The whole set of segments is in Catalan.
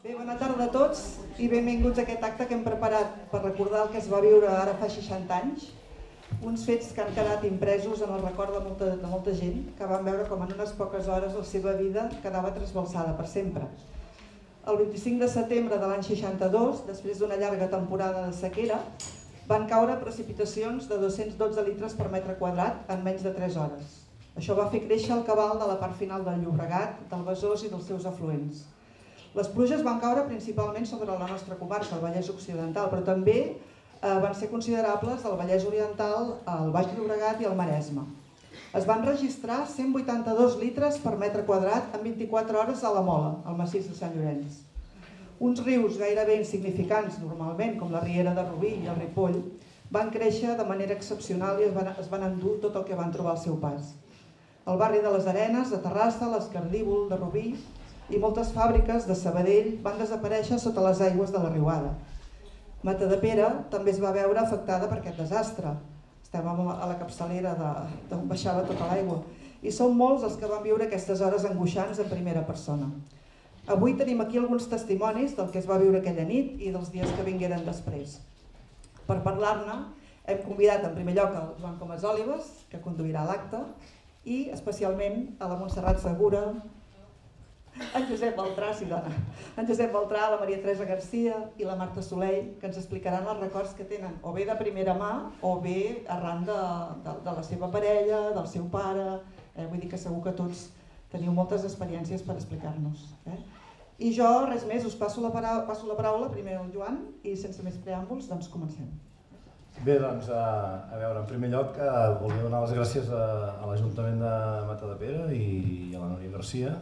Bé, bona tarda a tots i benvinguts a aquest acte que hem preparat per recordar el que es va viure ara fa 60 anys, uns fets que han quedat impresos en el record de molta, de molta gent que van veure com en unes poques hores la seva vida quedava trasbalsada per sempre. El 25 de setembre de l'any 62, després d'una llarga temporada de sequera, van caure precipitacions de 212 litres per metre quadrat en menys de 3 hores. Això va fer créixer el cabal de la part final del Llobregat, del Besòs i dels seus afluents. Les pluges van caure principalment sobre la nostra comarca, el Vallès Occidental, però també eh, van ser considerables al Vallès Oriental, al Baix Llobregat i al Maresme. Es van registrar 182 litres per metre quadrat en 24 hores a la Mola, al massís de Sant Llorenç. Uns rius gairebé insignificants normalment, com la Riera de Rubí i el Ripoll, van créixer de manera excepcional i es van, es van endur tot el que van trobar al seu pas. El barri de les Arenes, de Terrassa, l'Escardíbol, de Rubí i moltes fàbriques de Sabadell van desaparèixer sota les aigües de la riuada. Mata de Pere també es va veure afectada per aquest desastre. Estem a la capçalera d'on baixava tota l'aigua. I són molts els que van viure aquestes hores angoixants en primera persona. Avui tenim aquí alguns testimonis del que es va viure aquella nit i dels dies que vingueren després. Per parlar-ne hem convidat en primer lloc el Joan Comas Òlives, que conduirà l'acte, i especialment a la Montserrat Segura, en Josep Baltrà, sí dona, en Josep Baltrà, la Maria Teresa Garcia i la Marta Soleil, que ens explicaran els records que tenen, o bé de primera mà, o bé arran de, de, de la seva parella, del seu pare, eh? vull dir que segur que tots teniu moltes experiències per explicar-nos. Eh? I jo, res més, us passo la, paraula, passo la paraula primer al Joan i sense més preàmbuls, doncs comencem. Bé, doncs, a, a veure, en primer lloc eh, volia donar les gràcies a, a l'Ajuntament de Matadepera i a la Núria Garcia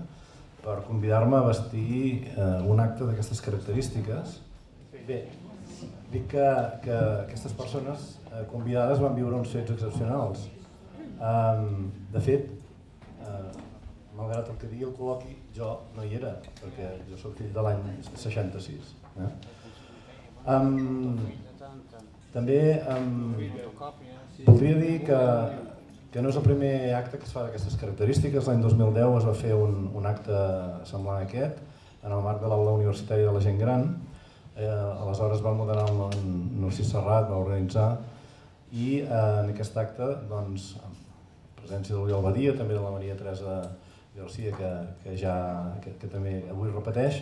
per convidar-me a vestir eh, un acte d'aquestes característiques. Bé, dic que, que aquestes persones eh, convidades van viure uns fets excepcionals. Um, de fet, eh, malgrat el que digui el col·loqui, jo no hi era, perquè jo sóc fill de l'any 66. Eh? Um, també um, voldria dir que que no és el primer acte que es fa d'aquestes característiques. L'any 2010 es va fer un, un acte semblant a aquest, en el marc de l'aula universitària de la gent gran. Eh, aleshores va moderar el Narcís Serrat, va organitzar, i eh, en aquest acte, doncs, en presència de l'Oriol Badia, també de la Maria Teresa Garcia, que, que, ja, que, que també avui repeteix,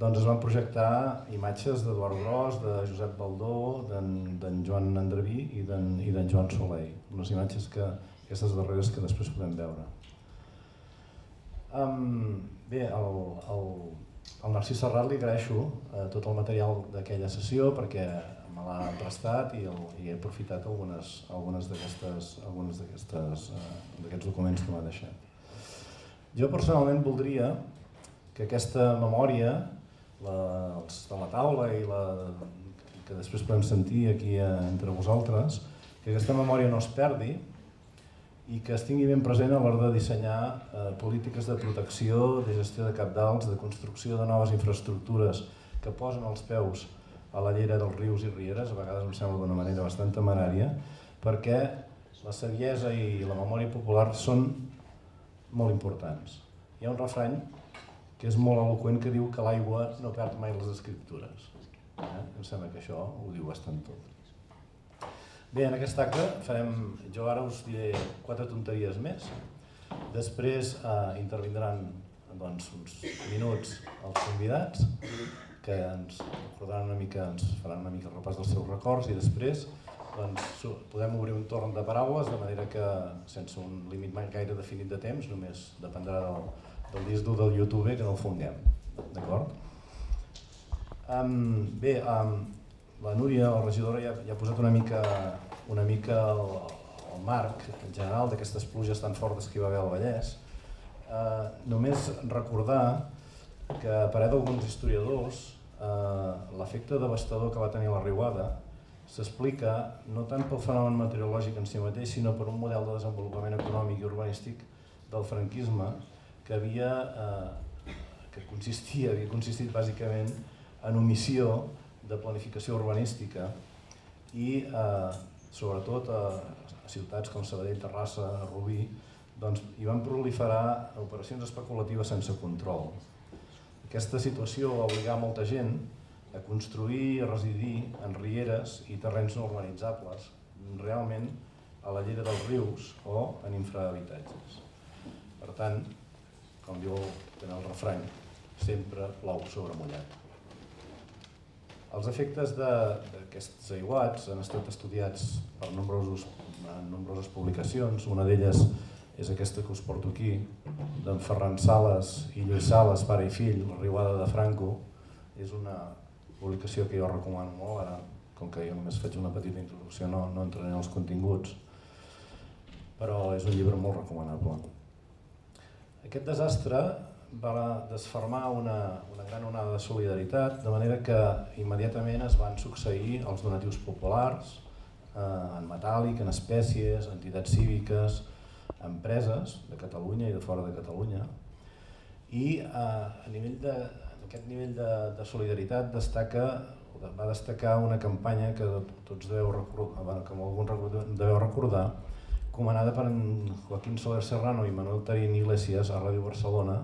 doncs es van projectar imatges d'Eduard Gros, de Josep Baldó, d'en Joan Andreví i d'en Joan Soleil. Unes imatges que, aquestes darreres que després podem veure. Um, bé, el, el, el Narcís Serrat li agraeixo eh, tot el material d'aquella sessió perquè me l'ha prestat i, el, i he aprofitat algunes, algunes eh, d'aquests documents que m'ha deixat. Jo personalment voldria que aquesta memòria, la, els de la taula i la, que després podem sentir aquí eh, entre vosaltres, que aquesta memòria no es perdi, i que es tingui ben present a l'hora de dissenyar eh, polítiques de protecció, de gestió de capdals, de construcció de noves infraestructures que posen els peus a la llera dels rius i rieres, a vegades em sembla d'una manera bastant temerària, perquè la saviesa i la memòria popular són molt importants. Hi ha un refrany que és molt eloquent que diu que l'aigua no perd mai les escriptures. Eh? Em sembla que això ho diu bastant tot. Bé, en aquest acte farem, jo ara us diré quatre tonteries més. Després eh, intervindran doncs, uns minuts els convidats que ens recordaran una mica, ens faran una mica el repàs dels seus records i després doncs, podem obrir un torn de paraules de manera que sense un límit gaire definit de temps, només dependrà del, del disc dur del YouTube que no el fonguem. D'acord? Um, bé, um, la Núria, la regidora, ja, ja ha posat una mica, una mica el, el marc en general d'aquestes pluges tan fortes que hi va haver al Vallès. Eh, només recordar que a parer d'alguns historiadors eh, l'efecte devastador que va tenir la riuada s'explica no tant pel fenomen meteorològic en si mateix, sinó per un model de desenvolupament econòmic i urbanístic del franquisme que havia, eh, que consistia, havia consistit bàsicament en omissió de planificació urbanística i eh, sobretot a, ciutats com Sabadell, Terrassa, Rubí, doncs hi van proliferar operacions especulatives sense control. Aquesta situació va obligar molta gent a construir i a residir en rieres i terrenys no urbanitzables, realment a la llera dels rius o en infrahabitatges. Per tant, com diu el refrany, sempre plou sobre mullat. Els efectes d'aquests aiguats han estat estudiats per nombrosos, en nombroses publicacions. Una d'elles és aquesta que us porto aquí, d'en Ferran Sales i Lluís Sales, pare i fill, la riuada de Franco. És una publicació que jo recomano molt, ara com que jo només faig una petita introducció no, no entraré en els continguts, però és un llibre molt recomanable. Aquest desastre va desfermar una, gran onada de solidaritat, de manera que immediatament es van succeir els donatius populars, eh, en metàl·lic, en espècies, entitats cíviques, empreses de Catalunya i de fora de Catalunya. I eh, a nivell de, en aquest nivell de, de solidaritat destaca, va destacar una campanya que tots deveu recordar, que algun deveu recordar, comanada per en Joaquín Soler Serrano i Manuel Tarín Iglesias a Ràdio Barcelona,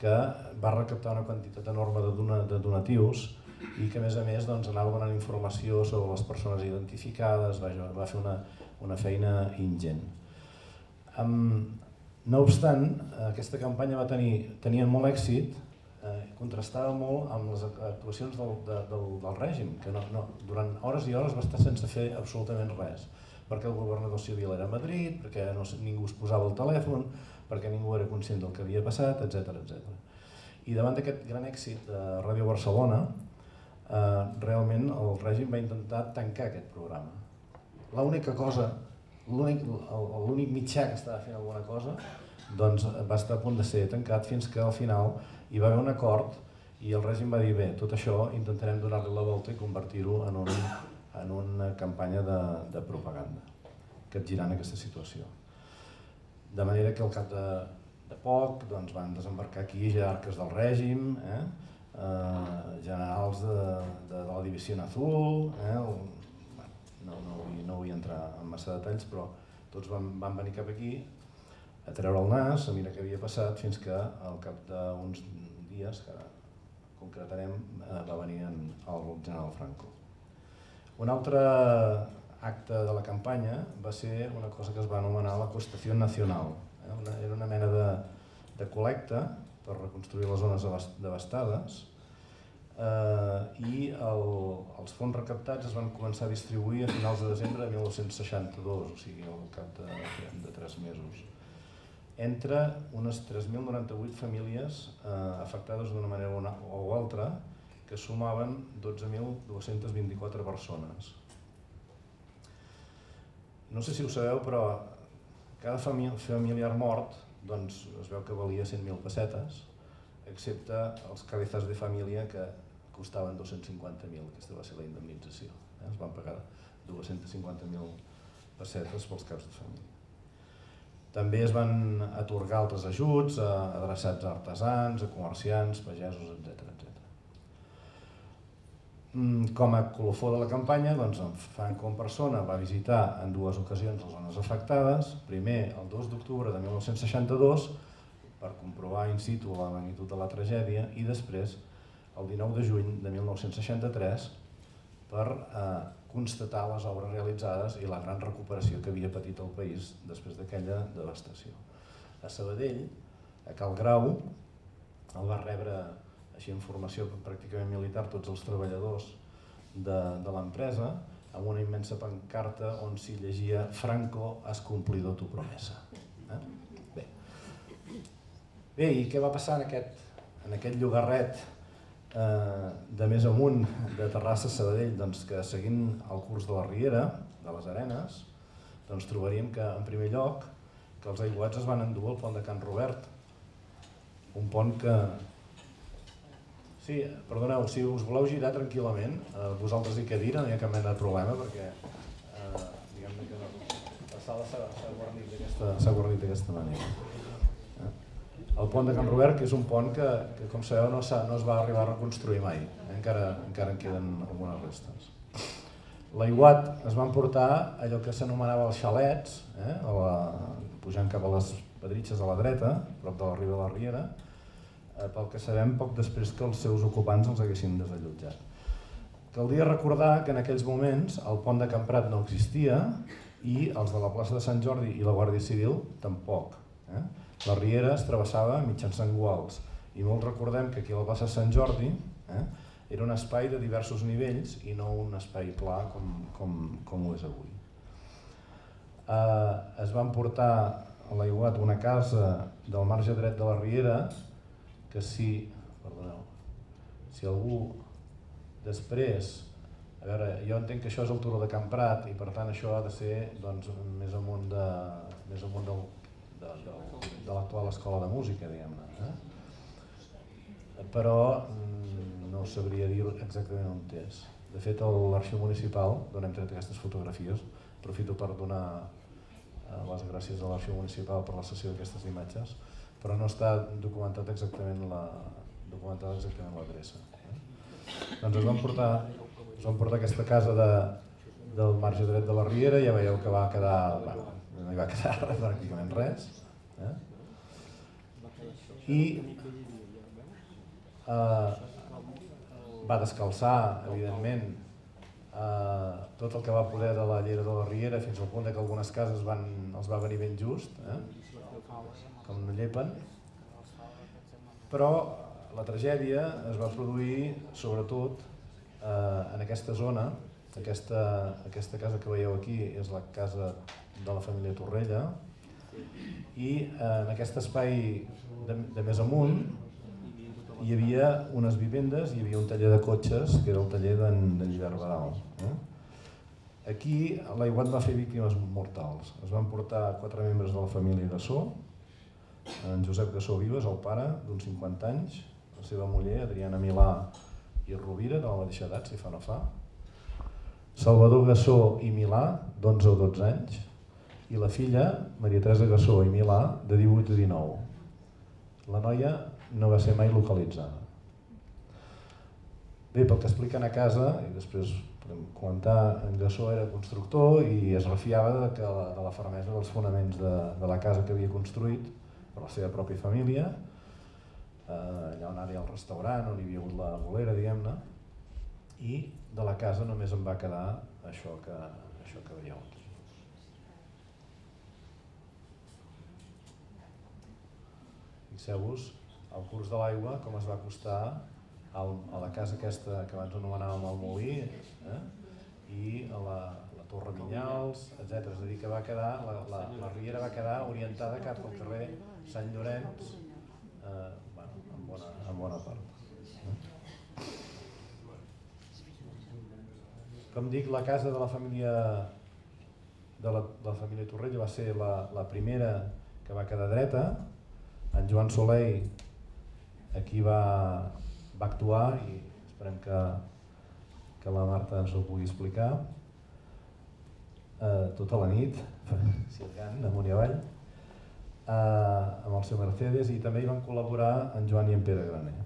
que va recaptar una quantitat enorme de, de donatius i que a més a més doncs, anava donant informació sobre les persones identificades, va, va fer una, una feina ingent. Um, no obstant, aquesta campanya va tenir, tenia molt èxit, eh, contrastava molt amb les actuacions del, de, del, del règim, que no, no, durant hores i hores va estar sense fer absolutament res, perquè el governador civil era a Madrid, perquè no, ningú es posava el telèfon, perquè ningú era conscient del que havia passat, etc etc. I davant d'aquest gran èxit de Ràdio Barcelona, eh, realment el règim va intentar tancar aquest programa. L'única cosa, l'únic mitjà que estava fent alguna cosa, doncs va estar a punt de ser tancat fins que al final hi va haver un acord i el règim va dir bé, tot això intentarem donar-li la volta i convertir-ho en, un, en una campanya de, de propaganda capgirant aquesta situació. De manera que al cap de, de poc doncs, van desembarcar aquí jerarques del règim, eh? Eh, generals de, de, de la divisió azul, eh? El, no, no, vull, no vull entrar en massa detalls, però tots van, van venir cap aquí a treure el nas, a mirar què havia passat, fins que al cap d'uns dies, que ara concretarem, eh, va venir en el general Franco. Un altre acte de la campanya va ser una cosa que es va anomenar la Costació Nacional. Eh? Una, era una mena de, de col·lecta per reconstruir les zones devastades eh, i el, els fons recaptats es van començar a distribuir a finals de desembre de 1962, o sigui, al cap de, de tres mesos entre unes 3.098 famílies eh, afectades d'una manera o altra que sumaven 12.224 persones. No sé si ho sabeu, però cada familiar mort doncs, es veu que valia 100.000 pessetes, excepte els cabezas de família que costaven 250.000, aquesta va ser la indemnització. Eh? Es van pagar 250.000 pessetes pels caps de família. També es van atorgar altres ajuts adreçats a artesans, a comerciants, pagesos, etc. Mm, com a colofó de la campanya, doncs, en Franco en persona va visitar en dues ocasions les zones afectades, primer el 2 d'octubre de 1962 per comprovar in situ la magnitud de la tragèdia i després el 19 de juny de 1963 per eh, constatar les obres realitzades i la gran recuperació que havia patit el país després d'aquella devastació. A Sabadell, a Cal Grau, el va rebre així en formació pràcticament militar tots els treballadors de, de l'empresa amb una immensa pancarta on s'hi llegia Franco, has complidor tu promesa. Eh? Bé. Bé, i què va passar en aquest, en aquest llogarret eh, de més amunt de Terrassa Sabadell? Doncs que seguint el curs de la Riera, de les Arenes, doncs trobaríem que en primer lloc que els aiguats es van endur al pont de Can Robert, un pont que, Sí, perdoneu, si us voleu girar tranquil·lament, eh, vosaltres i cadira, no hi ha cap mena de problema perquè eh, diguem que la sala s'ha guarnit d'aquesta manera. Eh? El pont de Can Robert, que és un pont que, que com sabeu, no, no es va arribar a reconstruir mai, eh? encara, encara en queden algunes restes. L'aiguat es van portar allò que s'anomenava els xalets, eh? a la, pujant cap a les pedritxes a la dreta, prop de la riba de la Riera, pel que sabem poc després que els seus ocupants els haguessin desallotjat. Caldria recordar que en aquells moments el pont de Camprat no existia i els de la plaça de Sant Jordi i la Guàrdia Civil tampoc. Eh? La Riera es travessava mitjançant guals i molt recordem que aquí a la plaça de Sant Jordi eh, era un espai de diversos nivells i no un espai pla com, com, com ho és avui. Eh, es van portar a l'aiguat una casa del marge dret de la Riera que si, perdoneu, si algú després, a veure, jo entenc que això és el turó de Camprat i per tant això ha de ser doncs, més amunt de, més amunt del, de, de, de l'actual escola de música, diguem-ne. Eh? Però mm, no sabria dir exactament on és. De fet, l'arxiu municipal, d'on hem tret aquestes fotografies, aprofito per donar eh, les gràcies a l'arxiu municipal per la sessió d'aquestes imatges, però no està documentat exactament la documentada exactament l'adreça. Eh? Doncs es van portar, es van portar aquesta casa de, del marge dret de la Riera i ja veieu que va quedar, bueno, no hi va quedar pràcticament res. Eh? I eh, va descalçar, evidentment, eh, tot el que va poder de la llera de la Riera fins al punt que algunes cases van, els va venir ben just. Eh? Com no llepen, però la tragèdia es va produir sobretot eh, en aquesta zona, aquesta, aquesta casa que veieu aquí és la casa de la família Torrella, i eh, en aquest espai de, de més amunt hi havia unes vivendes, hi havia un taller de cotxes, que era el taller d'en Llibert Badal. Eh? Aquí l'aiguat va fer víctimes mortals. Es van portar quatre membres de la família de So, en Josep Gassó Vives, el pare, d'uns 50 anys, la seva muller, Adriana Milà i Rovira, de la mateixa edat, si fa no fa, Salvador Gassó i Milà, d'11 o 12 anys, i la filla, Maria Teresa Gassó i Milà, de 18 o 19. La noia no va ser mai localitzada. Bé, pel que expliquen a casa, i després podem comentar, en Gassó era constructor i es refiava de, que de la fermesa dels fonaments de, de la casa que havia construït per la seva pròpia família, eh, allà on ara ha el restaurant, on hi havia hagut la bolera, diguem-ne, i de la casa només em va quedar això que, això que veieu aquí. Fixeu-vos el curs de l'aigua com es va costar al, a la casa aquesta que abans anomenàvem el Molí eh? i a la, Torre Vinyals, etc. És a dir, que va quedar, la, la, la riera va quedar orientada cap al carrer Sant Llorenç, eh, bueno, en, bona, en bona part. Com dic, la casa de la família de la, de la família Torrella va ser la, la primera que va quedar dreta. En Joan Soleil aquí va, va actuar i esperem que, que la Marta ens ho pugui explicar eh, tota la nit, circant amunt i avall, eh, amb el seu Mercedes i també hi van col·laborar en Joan i en Pere Graner.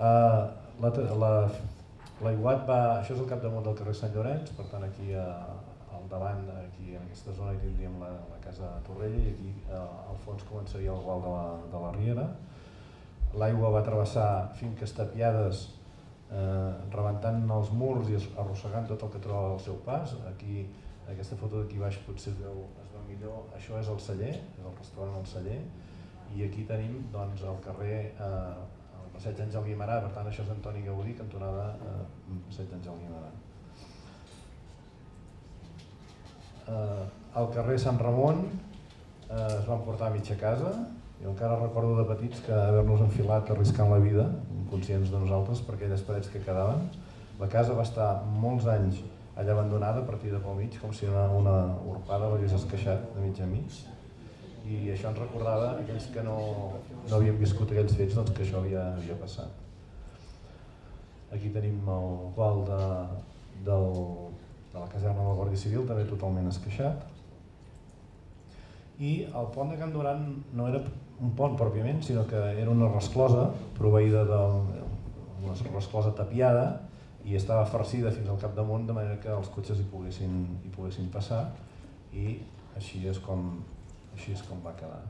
Uh, la, la, l'aiguat va, això és el capdamunt del carrer Sant Llorenç, per tant aquí a, al davant, aquí en aquesta zona hi tindríem la, la casa Torrella i aquí uh, al fons començaria el gual de la, de la Riera l'aigua va travessar finques tapiades eh, rebentant els murs i arrossegant tot el que trobava al seu pas. Aquí, aquesta foto d'aquí baix potser es veu, es veu millor. Això és el celler, és el restaurant El Celler, i aquí tenim doncs, el carrer eh, el passeig Àngel Guimarà, per tant això és Antoni Gaudí, cantonada eh, passeig Àngel Guimarà. Eh, al carrer Sant Ramon eh, es van portar a mitja casa, jo encara recordo de petits que haver-nos enfilat arriscant la vida, conscients de nosaltres, per aquelles parets que quedaven. La casa va estar molts anys allà abandonada, partida pel mig, com si una, una urpada l'hagués esqueixat de mig a mig. I això ens recordava aquells que no, no havien viscut aquells fets doncs, que això havia, havia passat. Aquí tenim el qual de, del, de la caserna de la Guàrdia Civil, també totalment esqueixat. I el pont de Can Duran no era un pont pròpiament, sinó que era una resclosa proveïda d'una resclosa tapiada i estava farcida fins al capdamunt de manera que els cotxes hi poguessin, hi poguessin passar i així és com, així és com va quedar.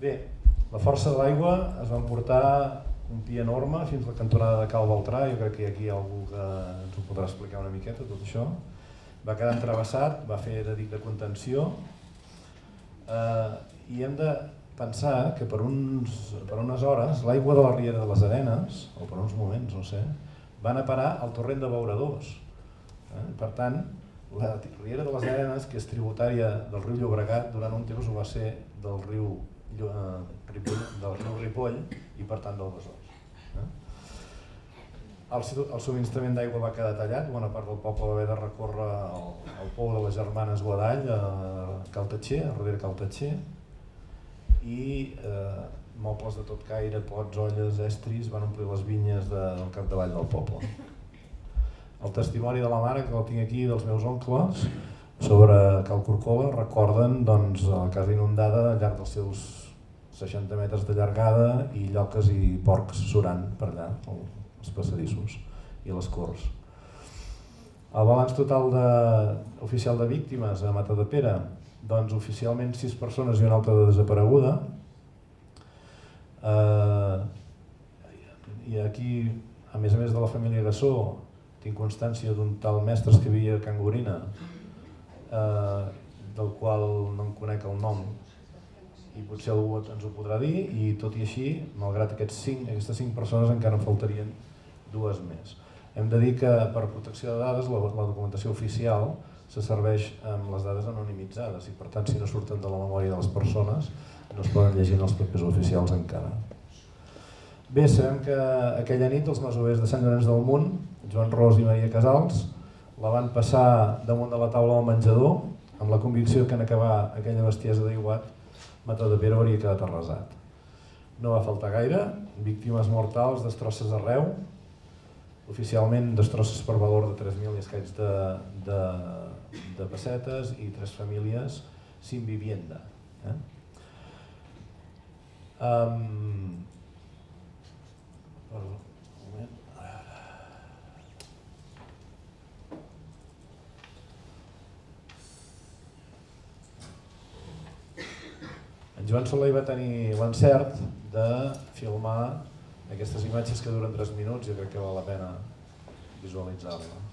Bé, la força de l'aigua es va emportar un pi enorme fins a la cantonada de Cal Baltrà, jo crec que aquí hi ha algú que ens ho podrà explicar una miqueta tot això. Va quedar entrevessat, va fer de dic de contenció eh, i hem de pensar que per, uns, per unes hores l'aigua de la Riera de les Arenes, o per uns moments, no sé, van a parar al torrent de Beuradors. Eh? Per tant, la Riera de les Arenes, que és tributària del riu Llobregat, durant un temps ho va ser del riu, eh, Ripoll, del riu Ripoll i per tant del Besòs. Eh? El, el subministrament d'aigua va quedar tallat, bona part del poble va haver de recórrer al, al pou de les germanes Guadall, a Caltatxer, a Rodera Caltatxer, i eh, mobles de tot caire, pots, olles, estris, van omplir les vinyes de, del capdavall del poble. El testimoni de la mare, que el tinc aquí, dels meus oncles, sobre Cal Corcova, recorden doncs, la casa inundada al llarg dels seus 60 metres de llargada i lloques i porcs surant per allà, els passadissos i les corts. El balanç total de, oficial de víctimes a Mata de Pere, doncs oficialment sis persones i una altra de desapareguda. Eh, I aquí, a més a més de la família Gassó, tinc constància d'un tal mestre que havia a Can Gorina, eh, del qual no en conec el nom, i potser algú ens ho podrà dir, i tot i així, malgrat aquests cinc, aquestes cinc persones encara en faltarien dues més. Hem de dir que per protecció de dades la, documentació oficial se serveix amb les dades anonimitzades i per tant si no surten de la memòria de les persones no es poden llegir en els papers oficials encara. Bé, sabem que aquella nit els masovers de Sant Llorenç del Munt, Joan Ros i Maria Casals, la van passar damunt de la taula del menjador amb la convicció que en acabar aquella bestiesa d'aiguat Mató de Pere hauria quedat arrasat. No va faltar gaire, víctimes mortals, destrosses arreu, oficialment destrosses per valor de 3.000 i escaig de, de, de pessetes i tres famílies sin vivienda. Eh? Um, perdó, un moment. En Joan Soler va tenir l'encert de filmar aquestes imatges que duren 3 minuts, jo crec que val la pena visualitzar-les.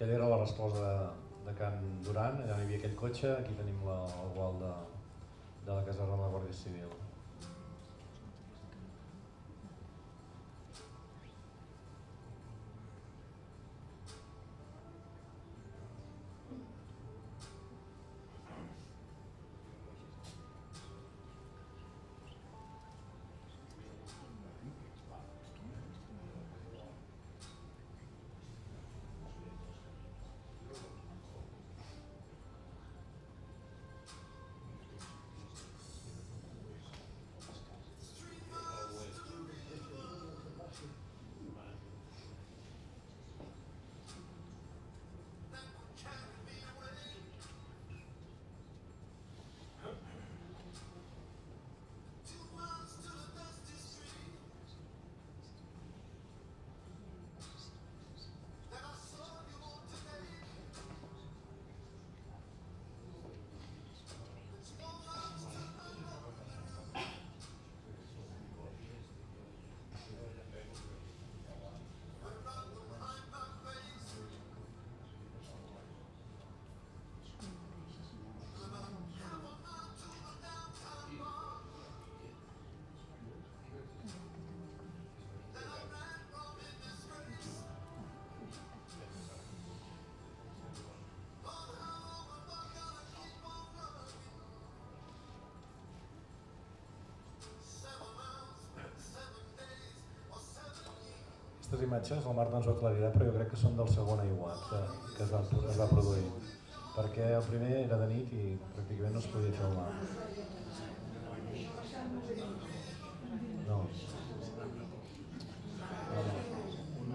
Aquella era la resposta de, de Can Duran, allà hi havia aquell cotxe, aquí tenim la, el gual de, de la caserna de la Guàrdia Civil. Aquestes imatges, el Marc ens ho aclarirà, però jo crec que són del segon aiguat que, que es, va, es va produir. Perquè el primer era de nit i pràcticament no es podia filmar. No. no.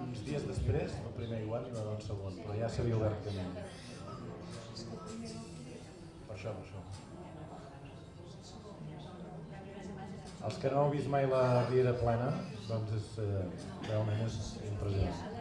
Uns dies després, el primer aiguat i va el segon, però ja s'havia obert camí. Per això, per això. Els que no heu vist mai la Riera plena, doncs és, eh, realment és impressionant.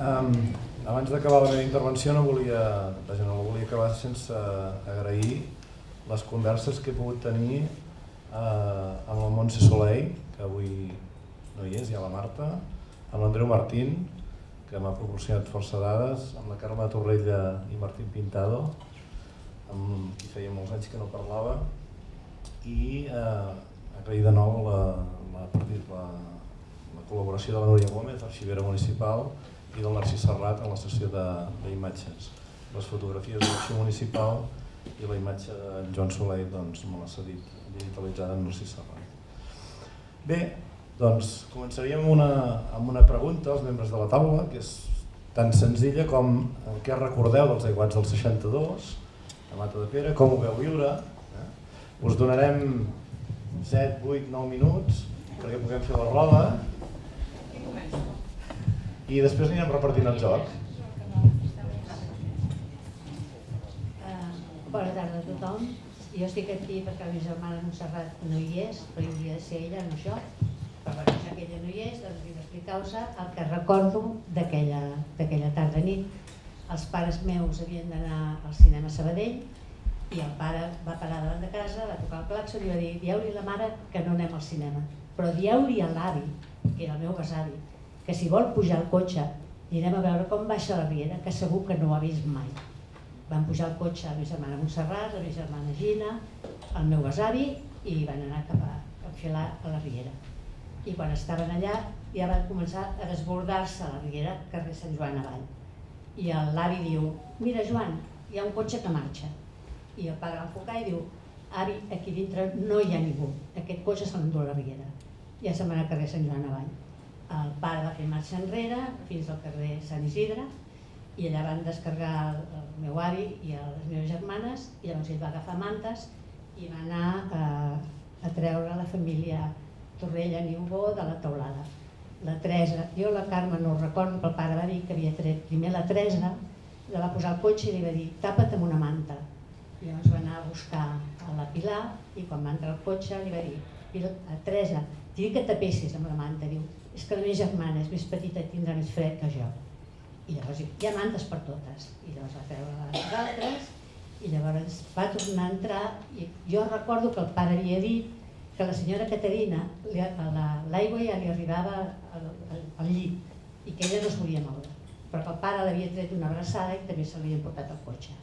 Um, abans d'acabar la meva intervenció no volia, vaja, no volia acabar sense agrair les converses que he pogut tenir eh, amb el Montse Soleil, que avui no hi és, i a la Marta, amb l'Andreu Martín, que m'ha proporcionat força dades, amb la Carme Torrella i Martín Pintado, amb qui feia molts anys que no parlava, i eh, agrair de nou la, la, la, la col·laboració de la Núria Gómez, arxivera municipal, i del Narcís Serrat en la sessió d'imatges. Les fotografies de l'arxiu municipal i la imatge de Joan Soleil doncs, me l'ha cedit digitalitzada en Narcís Serrat. Bé, doncs començaríem una, amb una pregunta als membres de la taula, que és tan senzilla com eh, què recordeu dels aiguats del 62, a Mata de Pere, com ho veu viure. Eh? Us donarem 7, 8, 9 minuts perquè puguem fer la roda i després anirem repartint el joc. Uh, bona tarda a tothom. Jo estic aquí perquè la meva germana Montserrat no hi és, però hi hauria de ser ella, no això. Per això que ella no hi és, doncs vinc a explicar-vos el que recordo d'aquella tarda nit. Els pares meus havien d'anar al cinema Sabadell i el pare va parar davant de casa, va tocar el claxon i va dir dieu-li la mare que no anem al cinema, però dieu-li a l'avi, que era el meu besavi, que si vol pujar al cotxe i anem a veure com baixa la riera, que segur que no ho ha vist mai. Van pujar al cotxe la meva germana Montserrat, la meva germana Gina, el meu besavi i van anar cap a enfilar a la riera. I quan estaven allà ja van començar a desbordar-se la riera carrer Sant Joan avall. I l'avi diu, mira Joan, hi ha un cotxe que marxa. I el pare va enfocar i diu, avi, aquí dintre no hi ha ningú, aquest cotxe se l'endú la riera. Ja se'n va anar al carrer Sant Joan avall. El pare va fer marxa enrere fins al carrer Sant Isidre i allà van descarregar el, meu avi i les meves germanes i llavors ell va agafar mantes i va anar a, a treure la família Torrella Niubó de la taulada. La Teresa, jo la Carme no ho recordo, però el pare va dir que havia tret primer la Teresa, la va posar al cotxe i li va dir tapa't amb una manta. I llavors va anar a buscar a la Pilar i quan va entrar al cotxe li va dir a Teresa, digui que tapessis amb la manta, diu, és que la meva germana és més petita i tindrà més fred que jo. I llavors hi ha mantes per totes. I llavors va treure les altres i llavors va tornar a entrar i jo recordo que el pare havia dit que la senyora Caterina l'aigua ja li arribava al, al, al llit i que ella no es volia moure però que el pare l'havia tret una abraçada i també se l'havien portat al cotxe.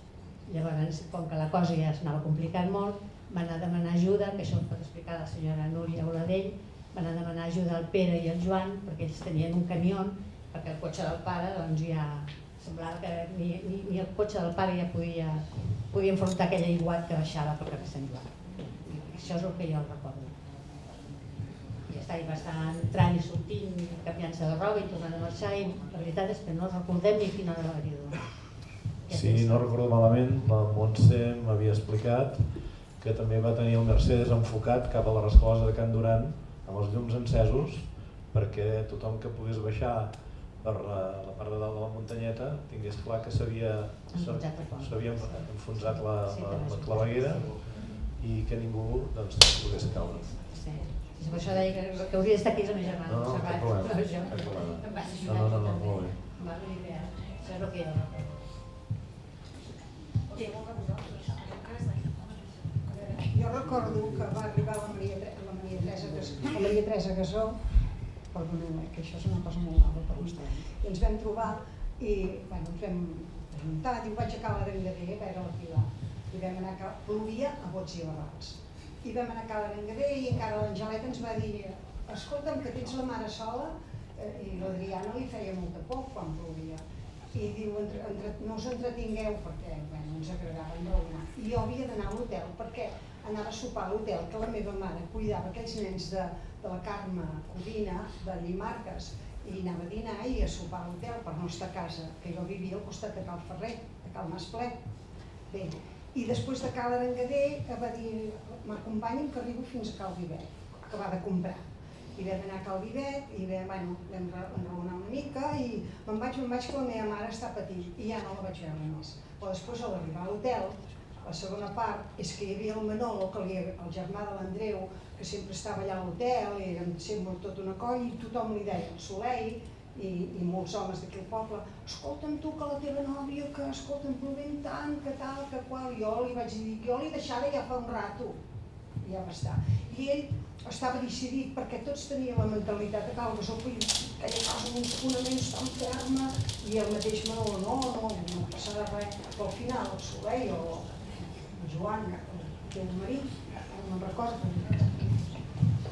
Llavors, com que la cosa ja s'anava complicant molt, va anar a demanar ajuda, que això ho pot explicar la senyora Núria Oladell, van a demanar ajuda al Pere i al Joan perquè ells tenien un camió perquè el cotxe del pare doncs ja semblava que ni, ni, ni el cotxe del pare ja podia, podia enfrontar aquell aiguat que baixava pel carrer Sant Joan. I això és el que jo recordo. I està, va estar entrant i sortint, canviant-se de roba i tornant a marxar i la veritat és que no recordem ni quina hora va dir Si no recordo malament, la Montse m'havia explicat que també va tenir el Mercedes enfocat cap a les escoles de Can Duran amb els llums encesos perquè tothom que pogués baixar per la, la part de dalt de la muntanyeta tingués clar que s'havia enfonsat la, la, la claveguera i que ningú doncs, pogués caure. Sí. Per això deia que, que hauria d'estar aquí la meva germana. No, no, cap problema. No, cap problema. No, no, no, no, molt bé. Vale, això és el que jo Jo recordo que va arribar Maria La Maria Teresa Gasó, perdoneu, que això és una cosa molt nova per vostè, i ens vam trobar i bueno, ens vam presentar, i vaig a Cala d'Engader a veure la Pilar, i vam anar a plovia a bots i barrals. I vam anar a Cala d'Engader i encara l'Angeleta ens va dir escolta'm que tens la mare sola, eh, i l'Adriana li feia molta por quan plovia i diu, entre, entre, no us entretingueu perquè bueno, ens agradava enraonar. I jo havia d'anar a l'hotel perquè anava a sopar a l'hotel que la meva mare cuidava aquells nens de, de la Carme Codina, de Llimarques, i anava a dinar i a sopar a l'hotel per no estar a casa, que jo vivia al costat de Cal Ferrer, de Cal Masplet. Bé, i després de Cal Arangader va dir, m'acompanyen que arribo fins a Cal Vivet, que va de comprar. I vam anar a Cal Vivet i vam, bueno, vam enraonar una mica i me'n vaig, me'n vaig que la meva mare està patint i ja no la vaig veure més. Però després a l'arribar a l'hotel la segona part és que hi havia el Manolo, que li, el germà de l'Andreu, que sempre estava allà a l'hotel, érem sempre tot una colla, i tothom li deia, el Soleil, i, i molts homes d'aquí al poble, escolta'm tu que la teva nòvia, que escolta'm plovent tant, que tal, que qual, jo li vaig dir, jo li deixava ja fa un rato, i ja va estar. I ell estava decidit perquè tots tenien la mentalitat de Calves, el fill, que hi ha uns fonaments tan ferma, i el mateix Manolo, no, no, no passarà res, però al final el Soleil o Joan, que és marit, no me'n recordo.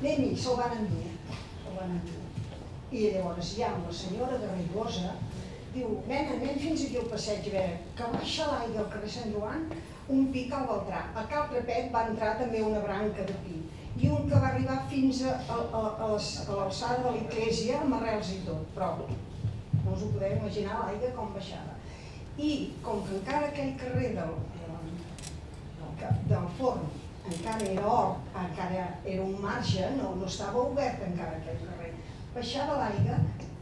Anem-hi, se'l van endur. Se'l van endur. I llavors ja amb la senyora de Rigosa diu, nena, anem fins aquí al passeig, a veure, que baixa l'aigua al carrer Sant Joan, un pi cal Baltrà. A Cal Trepet va entrar també una branca de pi i un que va arribar fins a, a, a, l'alçada de l'església amb arrels i tot, però no us ho podeu imaginar l'aigua com baixava. I com que encara aquell carrer del, del forn encara era or, encara era un marge, no, no estava obert encara aquell carrer. Baixava l'aigua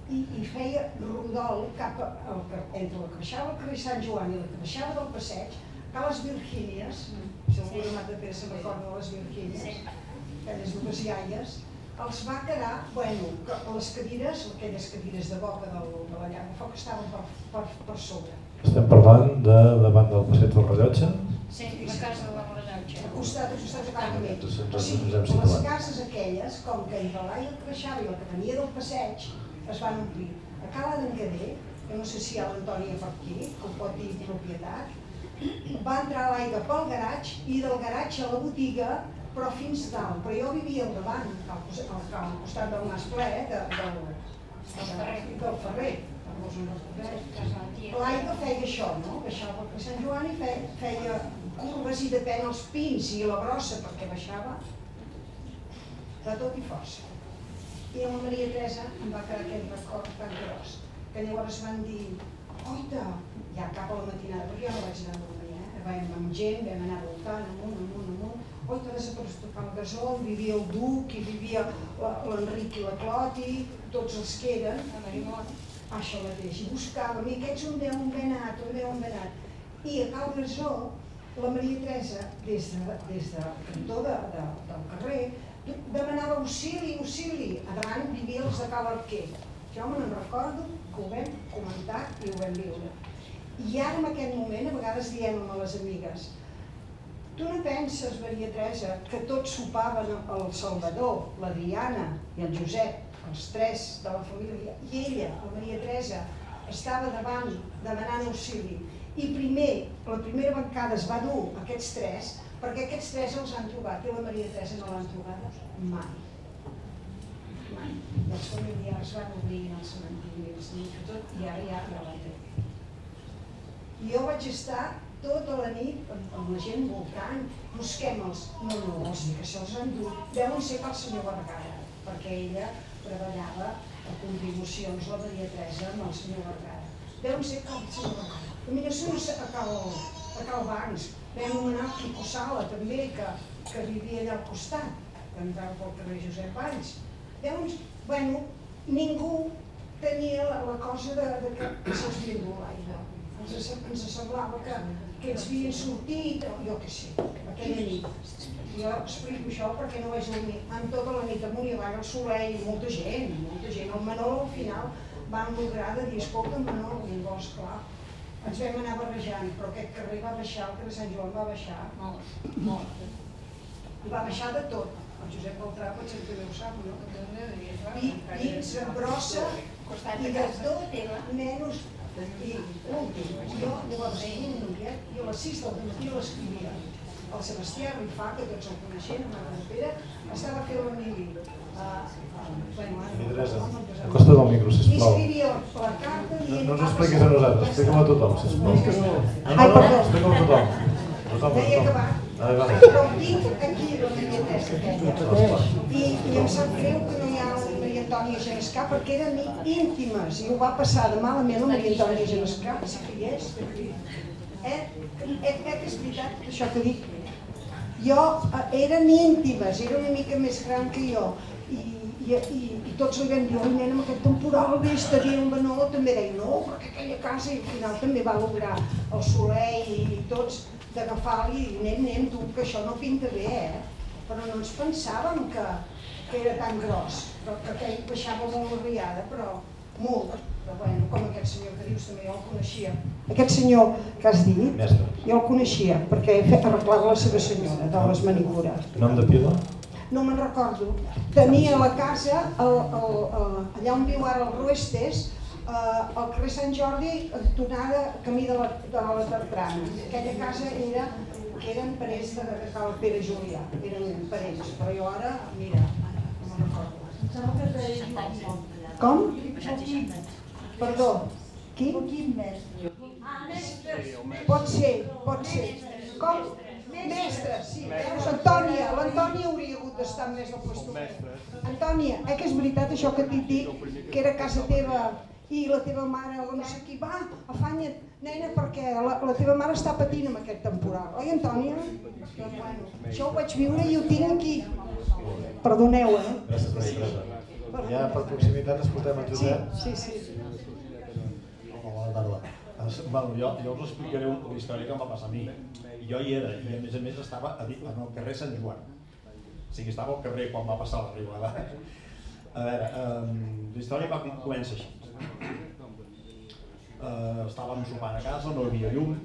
i, i feia rodol cap al, entre la que baixava al carrer Sant Joan i la que baixava del passeig, a les Virgínies, si algú de Matapera se'n recorda de les Virgínies, aquelles dues iaies, els va quedar, bueno, que les cadires, aquelles cadires de boca del, de la llar de foc estaven per, per, per sobre. Estem parlant de davant del passeig del rellotge? Sí, la casa de la rellotge. Al costat, al costat de Can Camí. O sigui, les cases aquelles, com que entre l'aigua que baixava i la que venia del passeig, es van omplir. A Cala d'Encader, que no sé si hi ha l'Antònia per aquí, que ho pot dir propietat, va entrar l'aigua pel garatge i del garatge a la botiga però fins dalt, però jo vivia al davant, al, al, al costat del Mas Ple, de, del, del, del Ferrer. L'aigua feia això, no? Baixava a Sant Joan i feia, feia curves i depèn els pins i la brossa perquè baixava de tot i força. I la Maria Teresa em va quedar aquell record tan gros que llavors van dir oita, ja cap a la matinada, perquè jo no vaig anar a dormir, eh? vam amb gent, vam anar voltant amunt, amunt, amunt, oita desaparegut el gasol, vivia el Duc, i vivia l'Enric i la Cloti, tots els que eren, a Marimón, això mateix, i buscàvem, i aquests on deuen haver anat, on deuen haver anat. I a Cal Gasó, la Maria Teresa, des, de, des del cantó de, de, del carrer, demanava auxili, auxili. A davant vivia els de Cal Arquer. Jo me n'en recordo que ho vam comentar i ho vam viure. I ara en aquest moment a vegades diem a les amigues tu no penses, Maria Teresa, que tots sopaven el Salvador, la Diana i el Josep, els tres de la família, i ella, la Maria Teresa, estava davant demanant auxili. I primer, la primera bancada es va dur aquests tres, perquè aquests tres els han trobat i la Maria Teresa no l'han trobat mai. Mai. I els familiars van obrir el cementiri, els nits i tot, i ara ja, ja l'han tret. Jo vaig estar tota la nit amb la gent voltant, busquem-els. No, no, els dic que se'ls han dut. Deuen ser pel senyor Vergara, perquè ella treballava a contribucions, la Maria Teresa, amb el senyor Vergara. Deuen ser pel senyor Vergara. I mira, som a Cal, a Cal Bancs. Vam anomenar Quico Sala, també, que, que vivia allà al costat, que entrava pel carrer Josep Valls. Llavors, bueno, ningú tenia la, la cosa de, de que, que se'ls havia l'aire. Ens, ens semblava que, que ens havien sortit, o jo què sé, aquella nit. Jo explico això perquè no vaig dormir en tota la nit amunt i avall al Soleil, molta gent, molta gent. El Manol al final van lograr de dir, escolta Manol, i llavors clar, ens vam anar barrejant, però aquest carrer va baixar, el carrer Sant Joan va baixar, molt, molt. I va baixar de tot. El Josep Beltrà potser també ho sap, no? I, i s'embrossa i de tot, menys i l'últim, jo llavors jo a les 6 del matí l'escrivia. El Sebastià Rifà, que tots el coneixen, amb la Pere, estava fent la mili. Bueno, Teresa, acosta del micro, sisplau. I escrivia la carta dient... No, no ens expliquis a nosaltres, explica'm a tothom, sisplau. No, no, no, explica'm a tothom. Tothom, va. Però tinc aquí la Maria Teresa I, I em sap greu que no hi ha Antònia Genescà perquè eren íntimes i ho va passar de malament la Maria Antònia Genescà, si hi és. Eh? Eh, eh, que és veritat això que dic. Jo, eh, eren íntimes, era una mica més gran que jo i, i, i, i tots li vam dir, oi nen, amb aquest temporal vés, te diuen, no, també deia, no, perquè aquella casa, i al final també va lograr el Soler i tots d'agafar-li, nen, nen, tu, que això no pinta bé, eh? Però no ens pensàvem que, que era tan gros, però que aquell baixava molt la riada, però molt. Però bueno, com aquest senyor que dius també jo el coneixia. Aquest senyor que has dit, Mestre. jo el coneixia, perquè he fet arreglar la seva senyora, de les manicures. Nom de pila? No me'n recordo. Tenia la casa, el, el, el, allà on viu ara el Ruestes, eh, al carrer Sant Jordi, tornada camí de la, de la Tartrana. Aquella casa era que eren parents de Cal Pere Julià, eren parents, però jo ara, mira, com? Perdó. Qui? Pot ser, pot ser. Com? Mestre, sí. Antònia, l'Antònia hauria hagut d'estar més al pastomer. Antònia, eh que és veritat això que t'he dit, que era casa teva i la teva mare, o no sé qui, va, afanya't, nena, perquè la, la teva mare està patint amb aquest temporal. Oi, Antònia? Doncs, bueno, això ho vaig viure i ho tinc aquí. Perdoneu, eh? Gràcies, Ja per proximitat escoltem a Josep. Sí, sí, sí. Tarda. Bueno, jo, jo us explicaré la història que em va passar a mi. Jo hi era, i a més a més estava en el carrer Sant Joan. O sigui, estava al carrer quan va passar la riuada. A veure, um, la història va començar així. Uh, estàvem sopant a casa, no hi havia llum,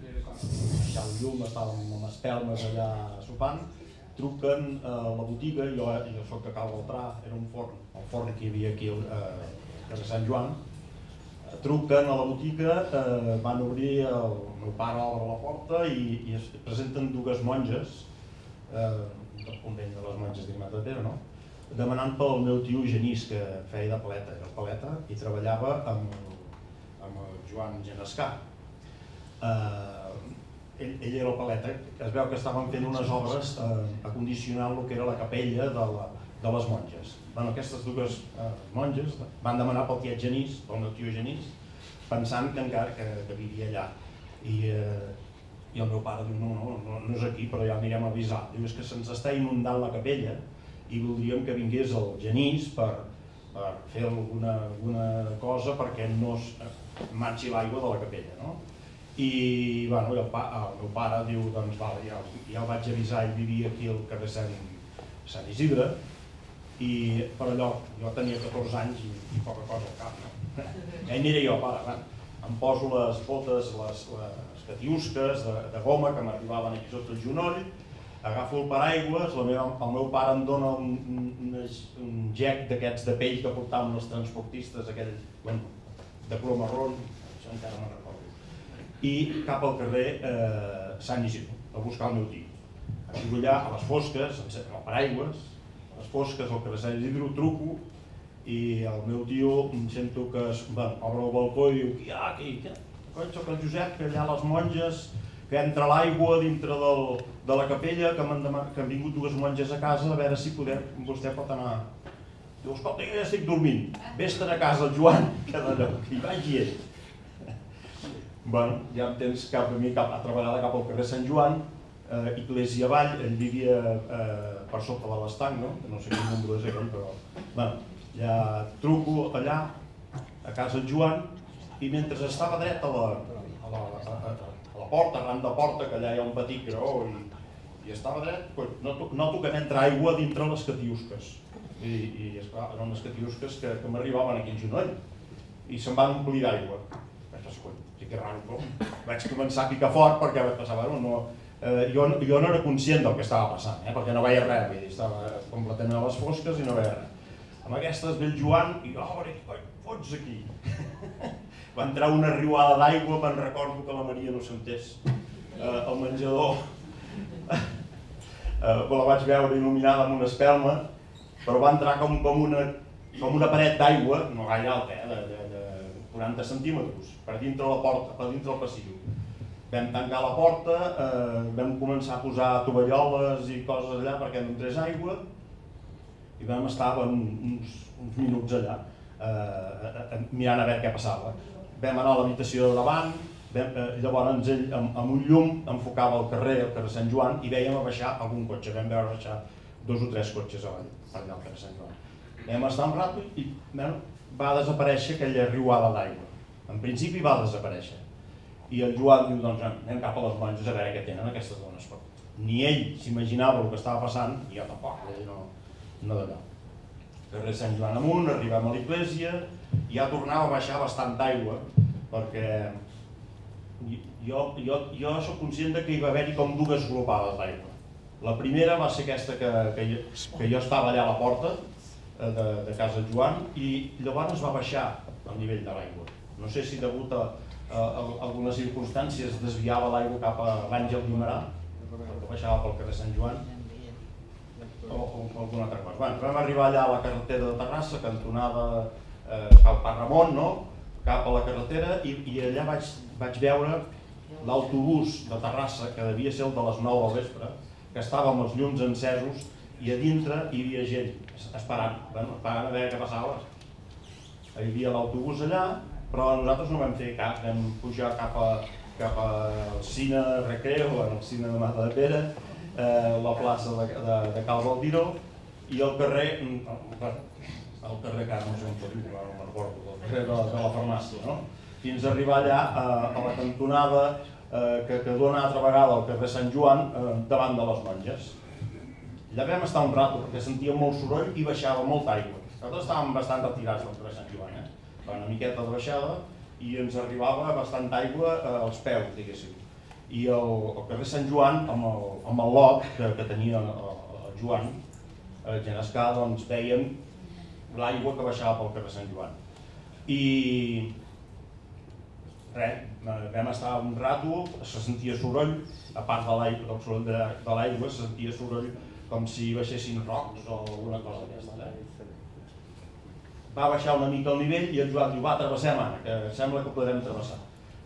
ja el llum, estàvem amb espelmes allà sopant, truquen a la botiga, jo, jo soc de Cal Baltrà, era un forn, el forn que hi havia aquí a Casa Sant Joan, truquen a la botiga, eh, van obrir, el, meu pare obre la porta i, i es presenten dues monges, eh, del convent de les monges d'Igmat de Pere, no? demanant pel meu tio Genís, que feia de paleta, era paleta, i treballava amb, amb el Joan Genescà. Eh, ell, ell era el paleta, es veu que estaven fent unes obres eh, acondicionant el que era la capella de, la, de les monges. Bueno, aquestes dues eh, monges van demanar pel tiet Genís, pel meu tio Genís, pensant que encara que, que vivia allà. I, eh, I el meu pare diu, no, no, no, no és aquí, però ja anirem a avisar. Diu, és que se'ns està inundant la capella i voldríem que vingués el Genís per, per fer alguna, alguna cosa perquè no es marxi l'aigua de la capella. No? i bueno, el, pa, el meu pare diu doncs vale, ja, ja el vaig avisar, ell vivia aquí al carrer Sant, Sant Isidre i per allò, jo tenia 14 anys i, i poca cosa al cap, no? Ja hi aniré jo, pare, va. em poso les botes, les, les catiusques de, de goma que m'arribaven aquí sota el genoll, agafo el paraigües, la meva, el meu pare em dona un, un, un gec d'aquests de pell que portaven els transportistes, aquell bueno, de color marró, això encara me'n recordo i cap al carrer eh, Sant Isidre, a buscar el meu tio. Arribo allà a les fosques, amb el paraigües, les fosques al carrer Sant Isidre, truco i el meu tio em sento que es, bueno, obre el balcó i diu qui ha aquí? Coi, soc el Josep, que allà les monges, que entra l'aigua dintre del, de la capella, que, han que han vingut dues monges a casa a veure si podem, vostè pot anar. Diu, escolta, jo ja estic dormint, vés-te'n a casa el Joan, que d'allò, que hi vagi ell bueno, ja em tens cap a mi cap, altra vegada cap al carrer Sant Joan, eh, Iglesia Vall, ell vivia eh, per sota de l'estanc, no? no sé quin número és aquell, però bueno, ja truco allà, a casa Joan, i mentre estava dret a la, a la, a, a, a la porta, arran de porta, que allà hi ha un petit graó, i, i estava dret, pues, noto, noto que m'entra aigua dintre les catiusques. I, i esclar, eren les catiusques que, que m'arribaven aquí al genoll, i se'n van omplir d'aigua. Vaig que raro, com? Vaig començar a picar fort perquè vaig passar, bueno, no, eh, jo, jo no era conscient del que estava passant, eh, perquè no veia res, vull dir, estava completament a les fosques i no veia res. Amb aquestes ve el Joan i obre, oh, fots aquí. Va entrar una riuada d'aigua, me'n recordo que la Maria no sentés eh, al menjador. eh, la vaig veure il·luminada amb una espelma, però va entrar com, com, una, com una paret d'aigua, no gaire alta, eh, de, de, 40 centímetres per dintre la porta, per dintre el passillo. Vam tancar la porta, eh, vam començar a posar tovalloles i coses allà perquè no entrés aigua i vam estar uns, uns minuts allà eh, mirant a veure què passava. Vam anar a l'habitació de davant, vam, eh, llavors ell amb, amb un llum enfocava el carrer, el carrer Sant Joan, i veiem a baixar algun cotxe, vam veure baixar dos o tres cotxes avall, per allà al carrer Sant Joan. Vam estar un rato i bueno, va desaparèixer aquella riuada d'aigua. En principi va desaparèixer. I el Joan diu, doncs anem cap a les monges a veure què tenen aquestes dones. Però ni ell s'imaginava el que estava passant, i jo tampoc, ell no, no d'allò. Carrer Sant Joan amunt, arribem a l'església, ja tornava a baixar bastant d'aigua, perquè jo, jo, jo sóc conscient que hi va haver-hi com dues glopades d'aigua. La primera va ser aquesta que, que, jo, que jo estava allà a la porta, Eh, de, de Casa Joan i llavors va baixar el nivell de l'aigua. No sé si degut a algunes circumstàncies desviava l'aigua cap a l'Àngel Guimarà, que baixava pel carrer Sant Joan, o, o, alguna altra cosa. Bueno, vam arribar allà a la carretera de Terrassa, cantonada eh, pel Parramont, no? cap a la carretera, i, i allà vaig, vaig veure l'autobús de Terrassa, que devia ser el de les 9 del vespre, que estava amb els llums encesos i a dintre hi havia gent esperant, bueno, esperant a veure què passava. Hi havia l'autobús allà, però nosaltres no vam fer cap, vam pujar cap, a, cap al cine Recreo, en el cine de Mata de Pere, eh, la plaça de, de, de Cal Valdiró i el carrer, mm, el carrer que no sé on dir, no me'n recordo, el carrer de, de la farmàcia, no? fins a arribar allà a, a la cantonada eh, que, que dona altra vegada al carrer Sant Joan eh, davant de les monges. Allà vam estar un rato perquè sentíem molt soroll i baixava molta aigua. Nosaltres estàvem bastant retirats del carrer Sant Joan, eh? una miqueta de baixada i ens arribava bastant aigua eh, als peus, diguéssim. I el, el carrer Sant Joan, amb el, amb el lot que, que tenia el, el Joan, el Genescà, doncs veiem l'aigua que baixava pel carrer Sant Joan. I res, vam estar un rato, se sentia soroll, a part de l'aigua, del soroll de, de l'aigua, se sentia soroll com si baixessin rocs o alguna cosa d'aquestes. Eh? Va baixar una mica el nivell i el Joan diu, va, travessem ara, que sembla que podrem travessar.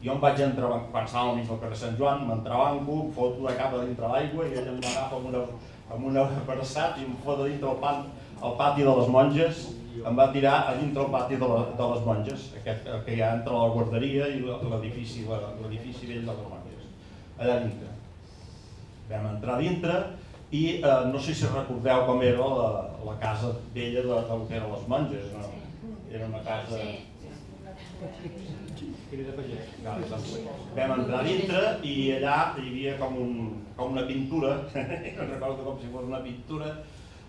Jo em vaig entrar, quan estava al mig del carrer Sant Joan, m'entrebanco, em foto de cap a dintre l'aigua i ell em m'agafa amb una, amb una abraçat i em fot a dintre el, pan, el pati de les monges, em va tirar a dintre el pati de, la, de les monges, aquest, que hi ha entre la guarderia i l'edifici l'edifici vell de les monges, allà dintre. Vam entrar dintre i eh, no sé si recordeu com era la, la casa vella de, que eren les monges, no? Era una casa... Doncs vam entrar dintre i allà hi havia com, un, com una pintura, no recordo com si fos una pintura,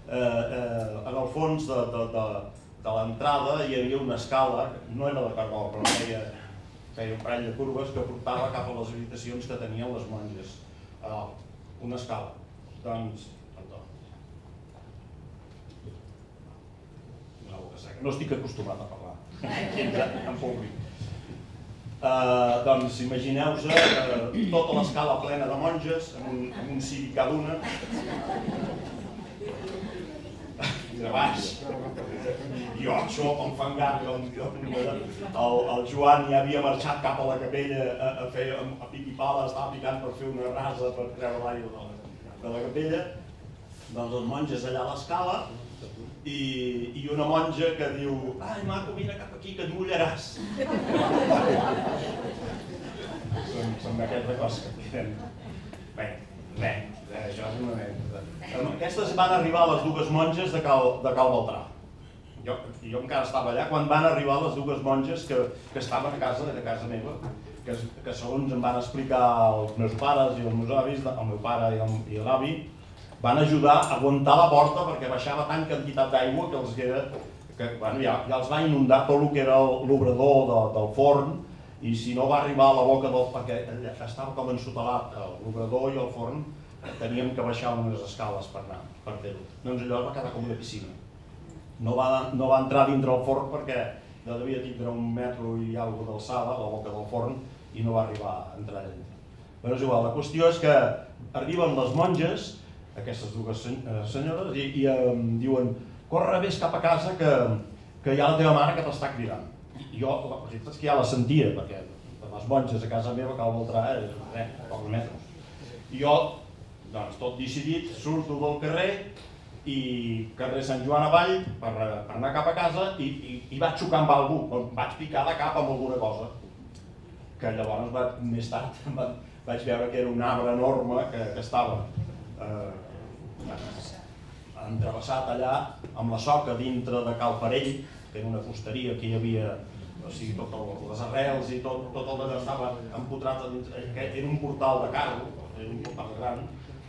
eh, eh, en el fons de, de, de, de l'entrada hi havia una escala, no era de cargol, però feia, feia un parell de curves que portava cap a les habitacions que tenien les monges a dalt, una escala. Doncs, perdó. No estic acostumat a parlar en públic. Uh, doncs imagineu-vos uh, tota l'escala plena de monges amb un, amb un ciri cada una i de baix jo això enfangat el, el, el Joan ja havia marxat cap a la capella a, a fer a, a pic i pala, estava picant per fer una rasa per treure l'aire de, la, de la capella doncs els monges allà a l'escala i, i una monja que diu ai maco, vine cap aquí que et mullaràs. són, són d'aquests records que tenen. Bé, bé, això és una anècdota. Aquestes van arribar les dues monges de Cal, de Cal Baltrà. Jo, jo encara estava allà quan van arribar les dues monges que, que estaven a casa, a casa meva, que, que segons em van explicar els meus pares i els meus avis, el meu pare i l'avi, van ajudar a aguantar la porta perquè baixava tant quantitat d'aigua que els era, que, bueno, ja, ja els va inundar tot el que era l'obrador de, del forn i si no va arribar a la boca del... perquè estava com ensotalat l'obrador i el forn teníem que baixar unes escales per anar, per fer-ho. Doncs allò va quedar com una piscina. No va, no va entrar dintre el forn perquè no devia tindre un metro i alguna d'alçada, la boca del forn, i no va arribar a entrar allà. Però és igual, la qüestió és que arriben les monges aquestes dues eh, senyores i, i em diuen corre, vés cap a casa que, que hi ha la teva mare que t'està cridant. I jo, la veritat és que ja la sentia, perquè les monges a casa meva cal voltar eh, eh, pocs metres. I jo, doncs, tot decidit, surto del carrer i carrer Sant Joan avall per, per anar cap a casa i, i, i vaig xocar amb algú, vaig picar de cap amb alguna cosa que llavors va, més tard vaig veure que era un arbre enorme que, que estava eh, entrevessat allà amb la soca dintre de Cal Parell, que era una fusteria que hi havia o sigui, totes les arrels i tot, tot el que estava empotrat que era un portal de carro, era un portal gran,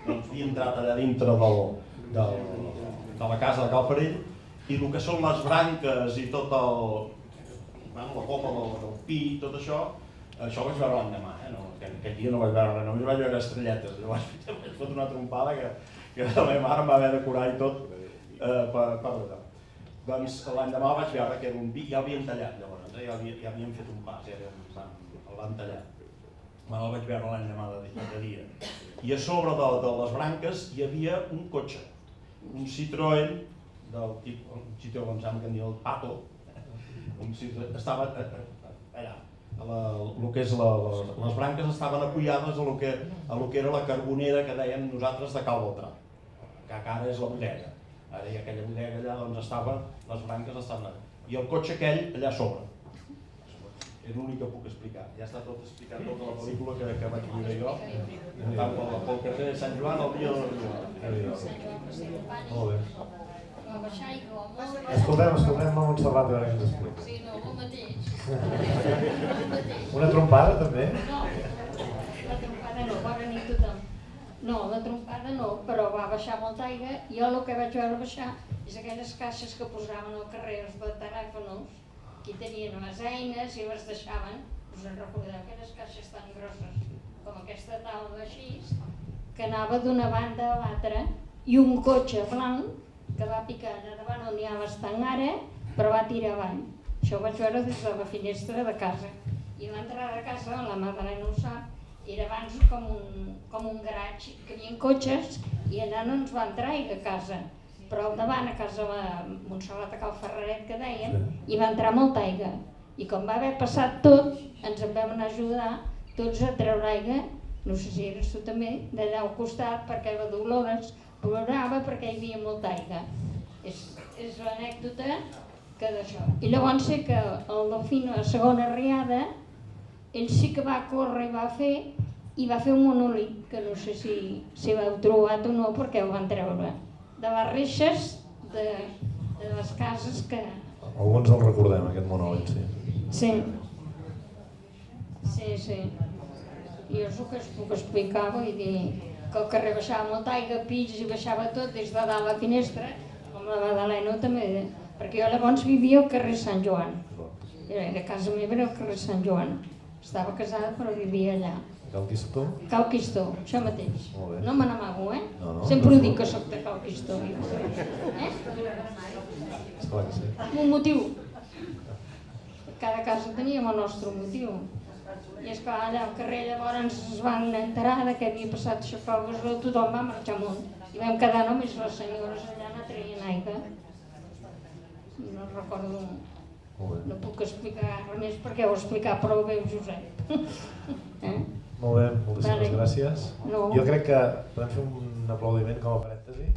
doncs havia entrat allà dintre del, del, de la casa de Cal Parell i el que són les branques i tot el, bueno, la copa del, del pi, tot això, això ho vaig veure l'endemà, eh? no, aquell dia no vaig veure res, només vaig veure estrelletes, llavors vaig fotre una trompada que que la meva mare em va haver de curar i tot eh, per, per allò. Doncs l'endemà vaig veure que era un vi, ja l'havien tallat llavors, eh? ja, havia, ja havien fet un pas, ja van, el van tallar. Bueno, el vaig veure l'endemà de, de dia. I a sobre de, de les branques hi havia un cotxe, un Citroën del tipus, un Citroën em sembla que en diu el Pato, un Citroën, estava eh, eh, allà, la, el que és la, les, les branques estaven apoyades a lo, que, a lo que era la carbonera que dèiem nosaltres de Cal Que ara és la bodega. Ara hi ha aquella bodega allà on estava, les branques allà. I el cotxe aquell allà a sobre. És l'únic que puc explicar. Ja està tot explicat, tota la pel·lícula que, que vaig viure jo, tant pel, pel carrer de Sant Joan el dia de la Molt bé. Escoltem, escoltem a Montserrat a veure què ens explica. Sí, no, el mateix. Una trompada també? No, la trompada no, bona nit tothom. No, la trompada no, però va baixar molta aigua. Jo el que vaig veure baixar és aquelles caixes que posaven al carrer els telèfons, que tenien unes eines i les deixaven, us en recordeu, aquelles caixes tan grosses com aquesta taula així, que anava d'una banda a l'altra, i un cotxe blanc que va picar allà davant on hi ha l'estanc ara, però va tirar avall. Això ho vaig veure des de la finestra de casa. I l'entrada de casa, la Madalena ho sap, era abans com un, com un garatge, que hi havia cotxes i allà no ens va entrar aigua a casa, però al davant, a casa de Montserrat a Cal Ferreret, que dèiem, sí. hi va entrar molta aigua. I com va haver passat tot, ens en vam anar a ajudar tots a treure aigua, no sé si eres tu també, d'allà al costat, perquè la Dolores plorava perquè hi havia molta aigua. És, és l'anècdota que d'això. I llavors sé que el Delfino, a segona riada, ell sí que va córrer i va fer, i va fer un monòlit, que no sé si, si l'heu trobat o no, perquè ho van treure, de les reixes de, de les cases que... Alguns el recordem, aquest monòlit, sí. Sí. Sí, sí. I és el que es puc explicar, vull dir, que el carrer baixava molta aigua, pits i baixava tot des de dalt la finestra, com la Madalena també, perquè jo llavors vivia al carrer Sant Joan. Era, era casa meva era al carrer Sant Joan. Estava casada però vivia allà. Cal Quistó? Cal Quistó, això mateix. No me n'amago, eh? No, no, Sempre no ho dic que sóc de Cal Quistó. Eh? Que sí. Un motiu. Cada casa teníem el nostre motiu. I és clar, allà al carrer llavors es van enterar de que havia passat això al Besó, tothom va marxar amunt. I vam quedar només les senyores allà anar traient aigua. No recordo. No puc explicar res més perquè ho ha explicat prou bé el Josep. eh? Molt bé, moltíssimes Vale. gràcies. No. Jo crec que podem fer un aplaudiment com a parèntesi.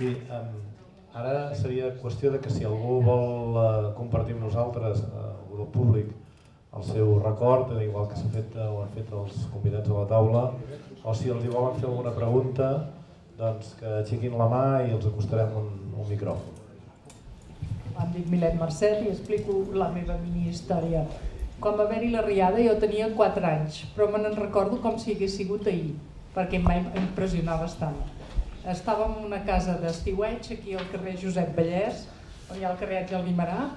Sí, um, ara seria qüestió de que si algú vol uh, compartir amb nosaltres, uh, algú del públic, el seu record, igual que s'ha fet eh, o han fet els convidats a la taula, o si els hi volen fer alguna pregunta, doncs que aixequin la mà i els acostarem un, un micròfon. Em dic Milet Marcet i explico la meva mini història. Quan va haver-hi la riada jo tenia 4 anys, però me n'en recordo com si hagués sigut ahir, perquè em va impressionar bastant. Estàvem en una casa d'estiueig, aquí al carrer Josep Vallès, on hi ha el carrer Àngel Guimarà,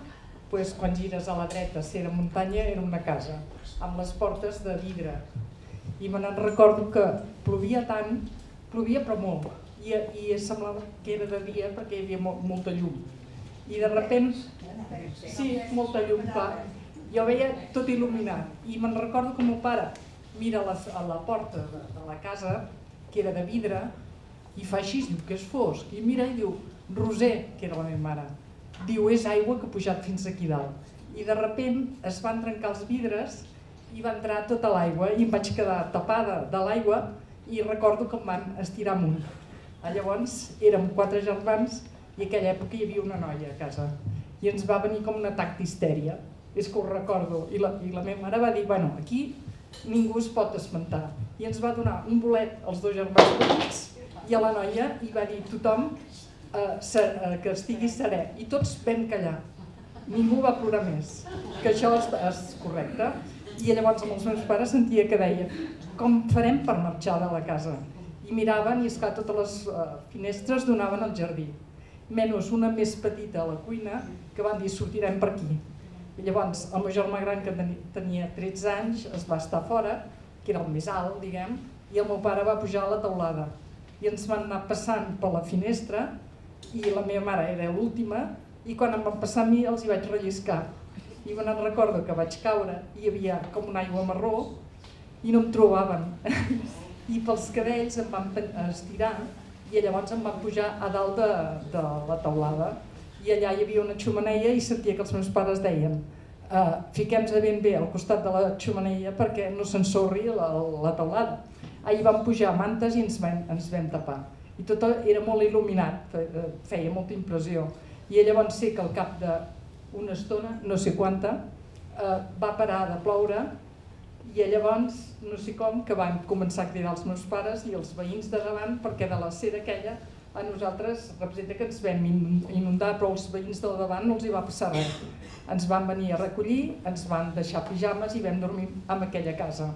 pues, quan gires a la dreta, si era muntanya, era una casa, amb les portes de vidre. I me n'en recordo que plovia tant, plovia però molt, i, i semblava que era de dia perquè hi havia mo molta llum. I de repent, sí, molta llum, clar, jo veia tot il·luminat i me'n recordo que meu pare mira a la, a la porta de, de la casa, que era de vidre, i fa així, diu que és fosc, i mira i diu, Roser, que era la meva mare, diu, és aigua que ha pujat fins aquí dalt. I de repent es van trencar els vidres i va entrar tota l'aigua i em vaig quedar tapada de l'aigua i recordo que em van estirar amunt. Llavors érem quatre germans i aquella època hi havia una noia a casa i ens va venir com un atac d'histèria, és que ho recordo, i la, i la meva mare va dir, bueno, aquí ningú es pot esmentar. I ens va donar un bolet als dos germans petits i a la noia i va dir tothom eh, eh, que estigui serè. I tots vam callar. Ningú va plorar més, que això és, correcte. I llavors amb els meus pares sentia que deia com farem per marxar de la casa? I miraven i esclar, totes les eh, finestres donaven al jardí menys una més petita a la cuina, que van dir sortirem per aquí. I llavors el meu germà gran, que teni- tenia 13 anys, es va estar fora, que era el més alt, diguem, i el meu pare va pujar a la teulada. I ens van anar passant per la finestra, i la meva mare era l'última, i quan em van passar a mi els hi vaig relliscar. I me n'en recordo que vaig caure, hi havia com una aigua marró, i no em trobaven. I pels cabells em van estirar, i llavors em van pujar a dalt de, de la teulada i allà hi havia una xumaneia i sentia que els meus pares deien uh, fiquem-nos ben bé al costat de la xumaneia perquè no s'ensorri la, la teulada. Ahir vam pujar mantes i ens vam, ens vam tapar. I tot era molt il·luminat, eh, feia molta impressió. I llavors sé que al cap d'una estona, no sé quanta, eh, va parar de ploure i llavors, no sé com, que van començar a cridar els meus pares i els veïns de davant perquè de la cera aquella a nosaltres representa que ens vam in- inundar, però els veïns del davant no els hi va passar res. Ens van venir a recollir, ens van deixar pijames i vam dormir en aquella casa.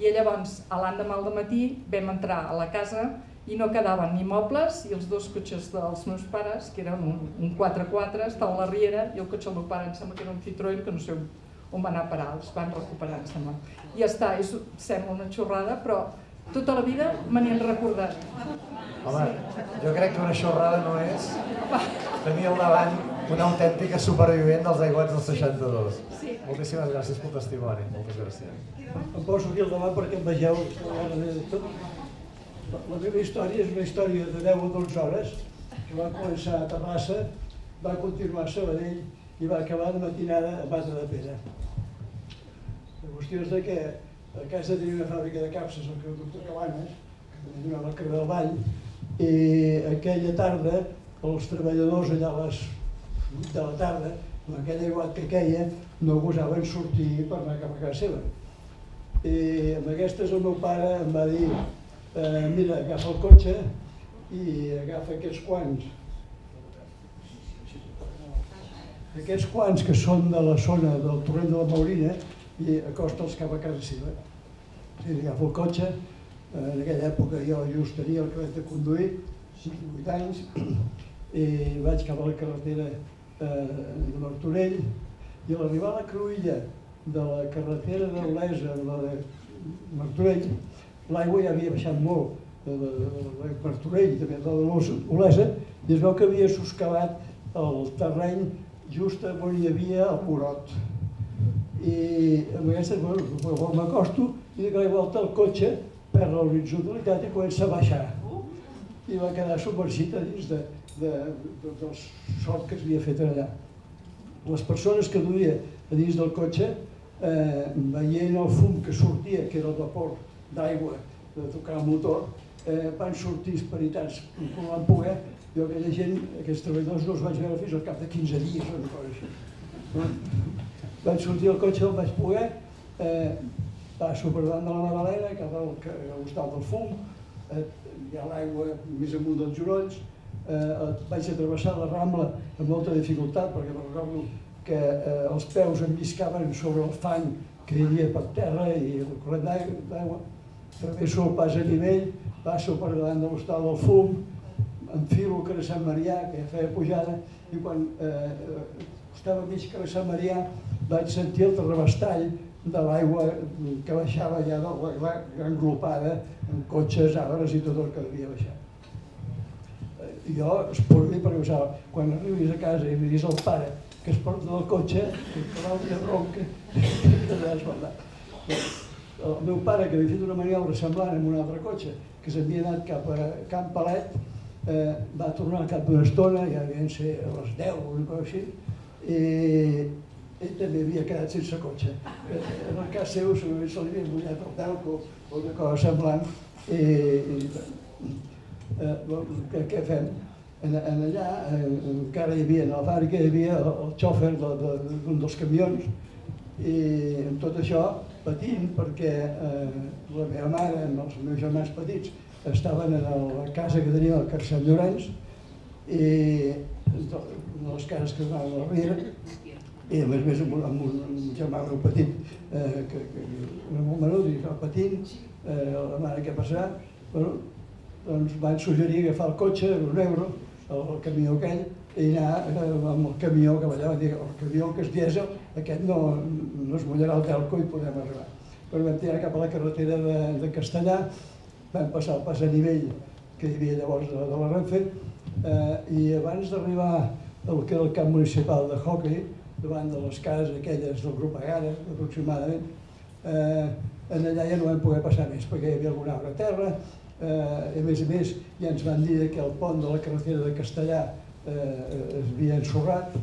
I llavors, a l'endemà al matí, vam entrar a la casa i no quedaven ni mobles i els dos cotxes dels meus pares, que eren un, un 4x4, estava a la riera i el cotxe del meu pare em sembla que era un Citroën que no sé on, on va anar a parar, els van recuperar, em sembla. I ja està, és, sembla una xorrada, però tota la vida me n'he recordat. Home, jo crec que una xorrada no és tenir al davant una autèntica supervivent dels aiguats del 62. Sí. Moltíssimes gràcies pel testimoni. Moltes gràcies. Em poso aquí al davant perquè em vegeu a l'hora de tot. La meva història és una història de 10 o 12 hores que va començar a Terrassa, va continuar a Sabadell i va acabar de matinada a Bata de Pere. La qüestió és de que a casa tenia una fàbrica de capses, el que el doctor Cabanes, que donava al carrer del Vall, i aquella tarda els treballadors allà a les 8 de la tarda, amb aquell aiguat que queia, no gosaven sortir per anar cap a casa seva. I amb aquestes el meu pare em va dir eh, mira, agafa el cotxe i agafa aquests quants aquests quants que són de la zona del torrent de la Maurina i acosta'ls cap a casa seva. Sí, agafo el cotxe, en aquella època jo just tenia el carnet de conduir, 58 anys, i vaig cap a la carretera eh, de Martorell i a l'arribar a la cruïlla de la carretera d'Olesa, la de Martorell, l'aigua ja havia baixat molt de, de, de, també de l'Olesa, i es veu que havia soscavat el terreny just on hi havia el porot. I amb aquesta cosa m'acosto i de cop volta el cotxe perd l'horitzonalitat i comença a baixar. I va quedar submergit a dins de, de, de, del sort que s'havia fet allà. Les persones que duia a dins del cotxe, eh, veient el fum que sortia, que era el vapor d'aigua de tocar el motor, eh, van sortir esperitats com van poder. Jo aquella gent, aquests treballadors no els vaig veure fins al cap de 15 dies o una cosa així. No? Vaig sortir al cotxe, el vaig poder, eh, passo per davant de la Madalena, cap al, costat del fum, eh, hi ha l'aigua més amunt dels genolls, eh, vaig a travessar la Rambla amb molta dificultat perquè me recordo que eh, els peus em lliscaven sobre el fang que hi havia per terra i el corrent d'aigua. Travesso el pas a nivell, passo per davant de l'hostal del fum, enfilo el carrer Sant Marià, que ja feia pujada, i quan eh, estava mig carrer Sant Marià vaig sentir el terrabastall de l'aigua que baixava ja de la gran glopada amb cotxes, arbres i tot el que devia baixar. Eh, jo es dir perquè pensava, quan arribis a casa i miris el pare que es porta del cotxe, que l'altre ronca, que has parlat. El meu pare, que havia fet una maniobra semblant amb un altre cotxe, que s'havia anat cap a Camp Palet, eh, va tornar cap d'una estona, ja devien ser a les 10 o una cosa així, i ell també havia quedat sense cotxe. Eh, en el cas seu se li havia mullat el talco o una cosa semblant, i, i eh, què, què fem? En, en allà eh, encara hi havia, a la fàbrica hi havia el, el xòfer d'un dels camions i amb tot això patint perquè eh, la meva mare amb els meus germans petits estaven a la casa que teníem al Car Sant Llorenç i de les cases que donaven a la Riera i a més a més amb un, amb un, germà meu petit eh, que, que era molt menut i estava patint eh, la mare què passarà? Bueno, doncs van suggerir agafar el cotxe un euro el, el camió aquell i anar eh, amb el camió que dir, el camió que és dièsel, aquest no, no es mullarà el telco i podem arribar. Però vam tirar cap a la carretera de, de Castellà, vam passar el pas a nivell que hi havia llavors de, de la Renfe, eh, i abans d'arribar al que era el camp municipal de hockey, davant de les cases aquelles del grup Agara, aproximadament, eh, en allà ja no vam poder passar més perquè hi havia algun arbre a terra, eh, a més a més ja ens van dir que el pont de la carretera de Castellà eh, es havia ensorrat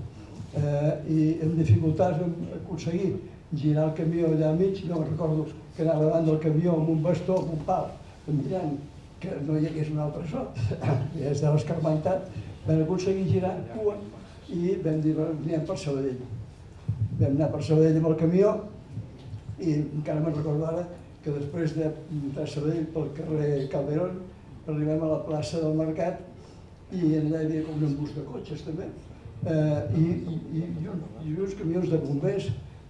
eh, i amb dificultats vam aconseguir girar el camió allà al mig, no recordo que anava davant del camió amb un bastó, amb un pal, mirant que no hi hagués un altre sot, ja estava escarmentat, vam aconseguir girar cua i vam dir, anem per Sabadell. Vam anar per Sabadell amb el camió i encara me'n recordo ara que després de Sabadell pel carrer Calderón arribem a la plaça del Mercat i allà hi havia com un embús de cotxes també, i, i, i, i uns camions de bombers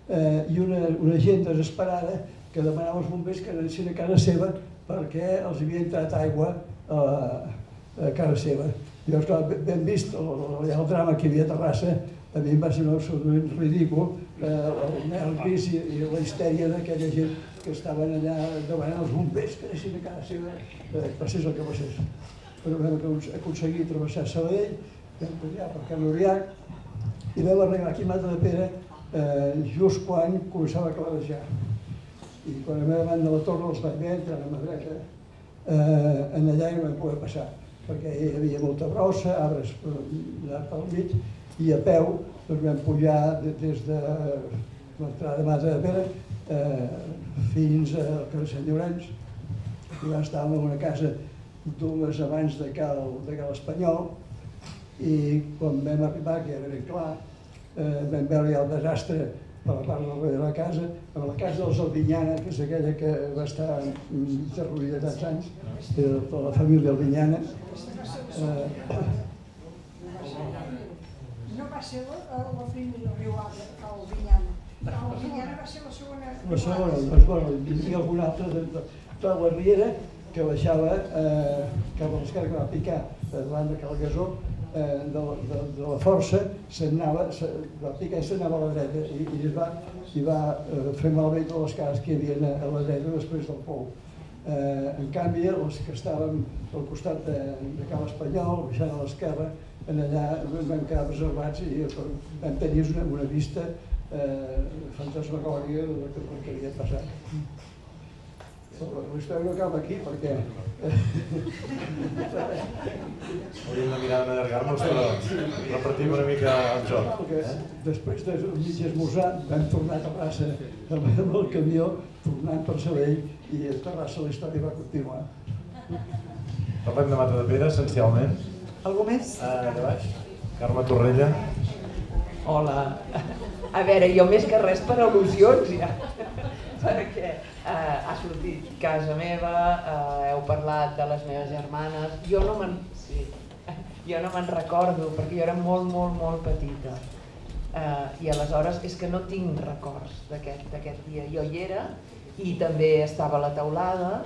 eh, i una, una gent desesperada que demanava als bombers que anessin a casa seva perquè els havia entrat aigua a, a casa seva. Llavors, clar, ben vist el, el, drama que hi havia a Terrassa, a mi em va ser absolutament ridícul eh, el nervis i, i la histèria d'aquella gent que estaven allà demanant els bombers que anessin a casa seva, eh, passés el que passés però vam aconseguir travessar Sabadell, vam pujar per Can Uriac i vam arribar aquí a Mata de Pere eh, just quan començava a clarejar. I quan meva banda de la torre els vaig veure, a mà dreta, eh, en allà no vam poder passar, perquè hi havia molta brossa, arbres allà pel mig, i a peu doncs, vam pujar de, des de l'entrada de Mata de Pere eh, fins al carrer Sant Llorenç, i vam estar en una casa dues abans de Cal, de Cal Espanyol, i quan vam arribar, que era ben clar, eh, vam veure ja el desastre per la part del de la casa, amb la casa dels Albinyana, que és aquella que va estar interruïda tants anys, de tota la família Albinyana. Eh, No va ser la, la primera riuada. El Vinyana va ser la segona la segona, doncs, bueno, hi havia algun altre de, de, de la Riera que baixava eh, cap a l'esquerra que va picar davant de Cal Gasó, eh, de, de, de la força s'anava, va picar i s'anava a la dreta i, i es va, i va eh, fer malbé totes les cases que hi havia a la dreta després del pou. Eh, en canvi, els que estàvem al costat de, de Cal Espanyol, baixant a l'esquerra, en allà vam quedar preservats i vam tenir una, una vista eh, fantasmagòria del que, que havia passat. Història no acaba aquí perquè... Hauríem de mirar d'allargar-nos, però repartim una mica el joc. Perquè després de mig esmorzar vam tornar a Terrassa amb el camió, tornant per Sabell i a Terrassa la història va continuar. Parlem de Mata de Pere, essencialment. Algú més? Uh, de baix. Carme Torrella. Hola. A veure, jo més que res per al·lusions ja, perquè eh, ha sortit casa meva, eh, heu parlat de les meves germanes, jo no me'n sí, jo no me'n recordo perquè jo era molt, molt, molt petita. Eh, I aleshores és que no tinc records d'aquest dia. Jo hi era i també estava a la taulada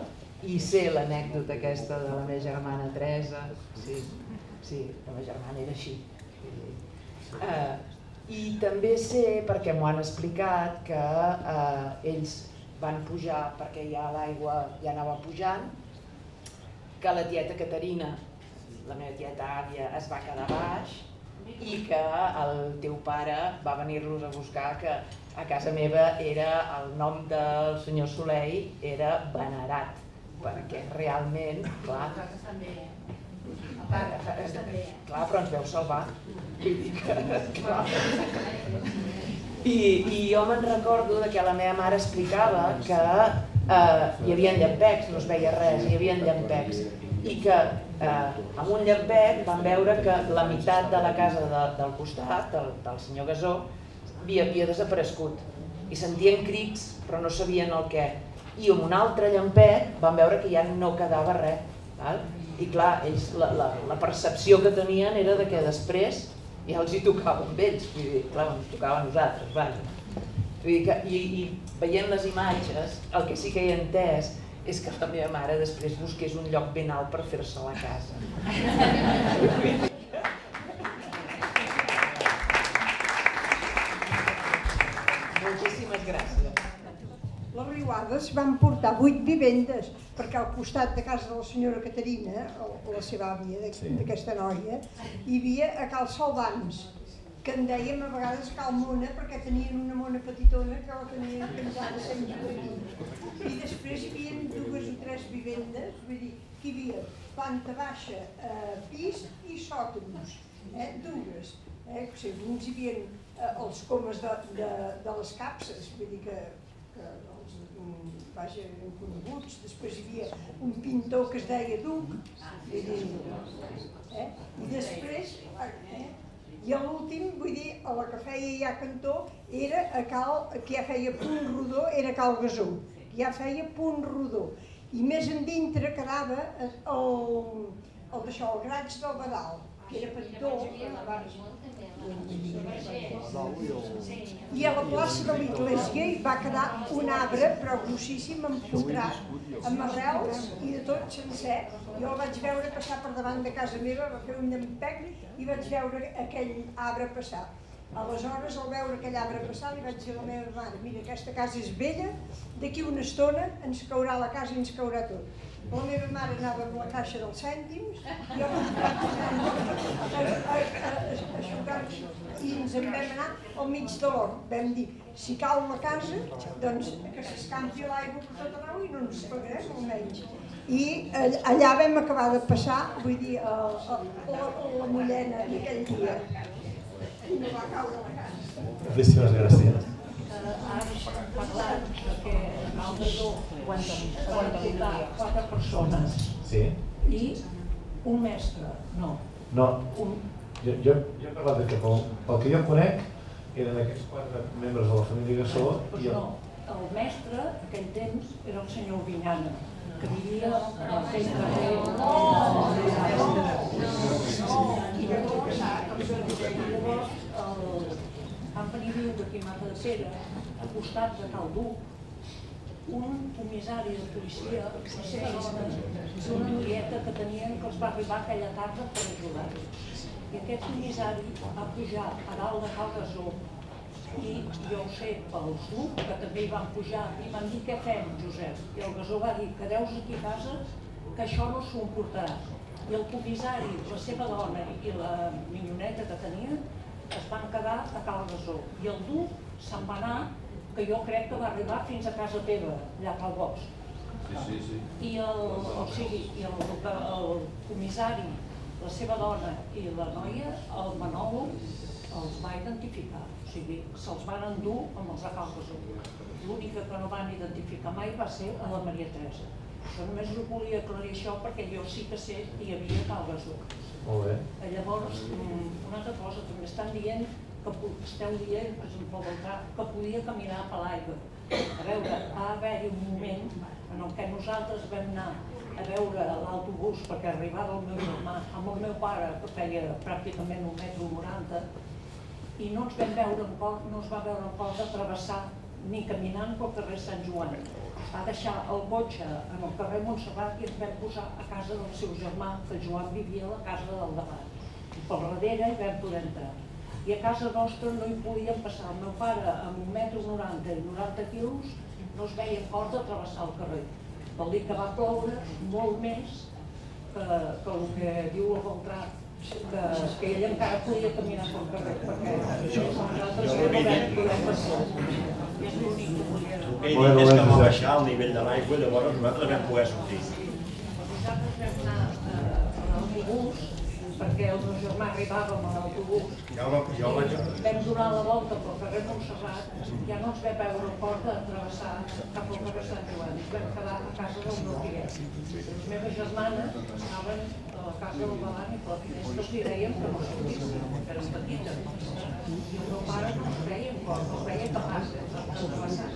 i sé l'anècdota aquesta de la meva germana Teresa, sí, sí, la meva germana era així. Eh, I també sé, perquè m'ho han explicat, que eh, ells van pujar perquè ja l'aigua ja anava pujant, que la tieta Caterina, la meva tieta àvia, es va quedar baix i que el teu pare va venir-los a buscar que a casa meva era el nom del senyor Soleil era venerat perquè realment, clar, clar, però ens veu salvar. Vull dir que, clar. I, I jo me'n recordo de que la meva mare explicava que eh, hi havia llampecs, no es veia res, hi havia llampecs, i que eh, amb un llampec van veure que la meitat de la casa de, del costat, del, del senyor Gasó, havia, havia desaparegut. I sentien crits, però no sabien el què. I amb un altre llampec van veure que ja no quedava res. Val? I clar, ells, la, la, la percepció que tenien era de que després ja els hi tocava amb ells, vull dir, clar, ens tocava a nosaltres, vaja. Vull dir que, i, I veient les imatges, el que sí que he entès és que la meva mare després busqués un lloc ben alt per fer-se la casa. Les riuades van portar vuit vivendes, perquè al costat de casa de la senyora Caterina, o la seva àvia d'aquesta noia, hi havia a Cal Saldans, que en dèiem a vegades Cal Mona, perquè tenien una mona petitona que la tenien penjada a Sant Joaquim. I després hi havia dues o tres vivendes, vull dir, que hi havia planta baixa, eh, pis i sòtons, eh, dues. Eh? O sigui, uns hi havia eh, els comes de, de, de les capses, vull dir que, vaja, eren coneguts, després hi havia un pintor que es deia Duc, vull eh? i després, eh? i l'últim, vull dir, a la que feia ja cantó, era a cal, que ja feia punt rodó, era Cal Gasó, que ja feia punt rodó, i més endintre quedava el, el d'això, el graig del Badal, que era petitó, i a la plaça de l'església hi va quedar un arbre, però grossíssim, empotrat, amb arrels i de tot sencer. Jo el vaig veure passar per davant de casa meva, va fer un llampec i vaig veure aquell arbre passar. Aleshores, al veure aquell arbre passar, li vaig dir a la meva mare, mira, aquesta casa és vella, d'aquí una estona ens caurà la casa i ens caurà tot. La meva mare anava amb la caixa dels cèntims, jo i ens en vam anar al mig de l'hort. Vam dir, si cau la casa, doncs que s'escampi l'aigua per tot arreu i no ens pagarem almenys. I allà vam acabar de passar, vull dir, la, la, la mullena d'aquell dia. I no va caure la casa. Moltíssimes gràcies. Ara que quatre persones Sí? i un mestre, no, No, un, jo, jo, jo he parlat de que pel, pel que jo conec eren aquests quatre membres de la família Gassó doncs i el, no, el mestre aquell temps era el senyor Vinyana, que vivia a aquell carrer. I llavors, llavors van venir a viure aquí a Mata de Pere, al costat de Cal Duc, un comissari de policia, la seva dona, d'una noieta que tenien que els va arribar aquella tarda per ajudar-los. I aquest comissari va pujar a dalt de Cal Gasó i jo ho sé pels Duc, que també hi van pujar, i van dir què fem, Josep? I el Gasó va dir, quedeu-vos aquí a casa, que això no s'ho emportarà. I el comissari, la seva dona i la minyoneta que tenia es van quedar a Cal Gasó. I el Duc se'n va anar, que jo crec que va arribar fins a casa teva, allà a Cal Bosc. Sí, sí, sí. I el, o sigui, i el, el comissari, la seva dona i la noia, el Manolo, els va identificar. O sigui, se'ls van endur amb els de Cal Gasó. L'única que no van identificar mai va ser a la Maria Teresa. Jo només ho volia aclarir això perquè jo sí que sé que hi havia Cal Gasó. Molt bé. Eh, Llavors, mm, una altra cosa, també estan dient que esteu dient, per exemple, que podia caminar per l'aigua. A veure, va haver-hi un moment en el què nosaltres vam anar a veure l'autobús perquè arribava el meu germà amb el meu pare, que feia pràcticament un metro noranta, i no ens vam veure en cor, no es va veure en cor de travessar ni caminant pel carrer Sant Joan. Va deixar el cotxe en el carrer Montserrat i ens vam posar a casa del seu germà, que Joan vivia a la casa del davant. I per darrere hi vam poder entrar. I a casa nostra no hi podíem passar. El meu pare, amb un metro noranta i 90 quilos, no es veia cor de travessar el carrer. Vol dir que va ploure molt més que, que el que diu el Beltrà, que, que ell encara podia caminar pel carrer, perquè nosaltres no vam poder passar. És l'únic que he dit és que va baixar el nivell de l'aigua, llavors nosaltres vam poder sortir. Nosaltres vam anar eh, a l'autobús, perquè el meu germà arribava amb l'autobús. La- jo vaig... Vam donar la volta pel carrer Montserrat, ja no ens vam veure el port de travessar cap al carrer Sant Joan, vam quedar a casa del meu tiet. Les meves germanes anaven a la casa del Balan i per la finestra els dèiem que no sortissin, que eren petites. I el meu pare no es veia en cor, no es veia capaç de travessar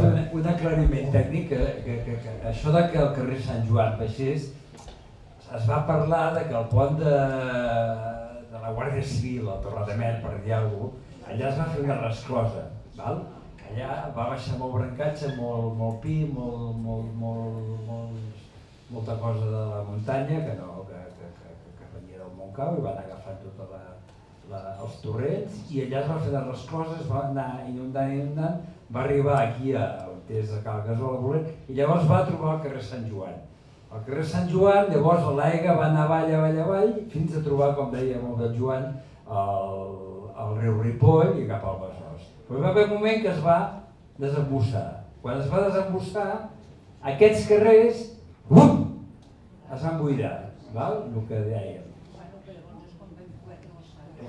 fer un- aclariment tècnic, que, que, que, que això de que el carrer Sant Joan baixés, es va parlar de que el pont de, de la Guàrdia Civil, a Torredemert, per dir alguna cosa, allà es va fer una resclosa, val? allà va baixar molt brancatge, molt, molt pi, molt, molt, molt, molt, molta cosa de la muntanya que, no, que, que, que, que venia del Montcau i van agafar tota la, la, els torrents i allà es va fer les rescloses, es va anar inundant, inundant, va arribar aquí a és a Cal Gasol a Bolet i llavors va trobar el carrer Sant Joan. Al carrer Sant Joan, llavors l'aigua va anar avall, avall, avall, fins a trobar, com deia molt del Joan, el, el riu Ripoll i cap al Besòs. Però va haver un moment que es va desembussar. Quan es va desembussar, aquests carrers uf, es van buidar, val? el que dèiem.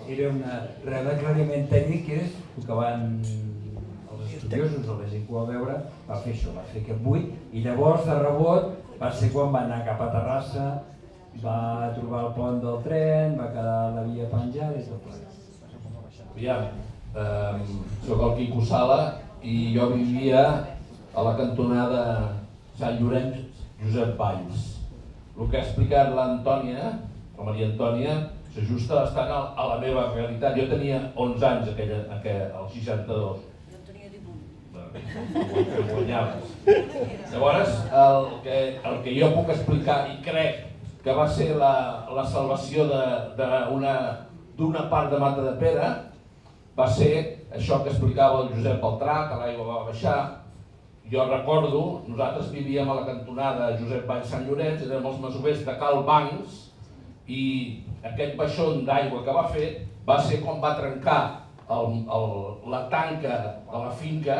Era una res d'aclariment tècnic que és el que van els estudiosos o la gent que ho va veure va fer això, va fer aquest buit i llavors de rebot va ser quan va anar cap a Terrassa, va trobar el pont del tren, va quedar la via penjada i tot plegat. Aviam, eh, sóc el Quico Sala i jo vivia a la cantonada Sant Llorenç Josep Valls. El que ha explicat l'Antònia, la Maria Antònia, s'ajusta bastant a, a la meva realitat. Jo tenia 11 anys aquella, aquella, el 62. Jo en tenia 18. Bueno, ho guanyaves. Llavors, el que, el que jo puc explicar i crec que va ser la, la salvació d'una d'una part de Mata de Pere va ser això que explicava el Josep Beltrà, que l'aigua va baixar. Jo recordo, nosaltres vivíem a la cantonada Josep Vall Sant Llorenç, érem els masovers de Cal Bancs, i aquest baixón d'aigua que va fer va ser quan va trencar el, el, la tanca de la finca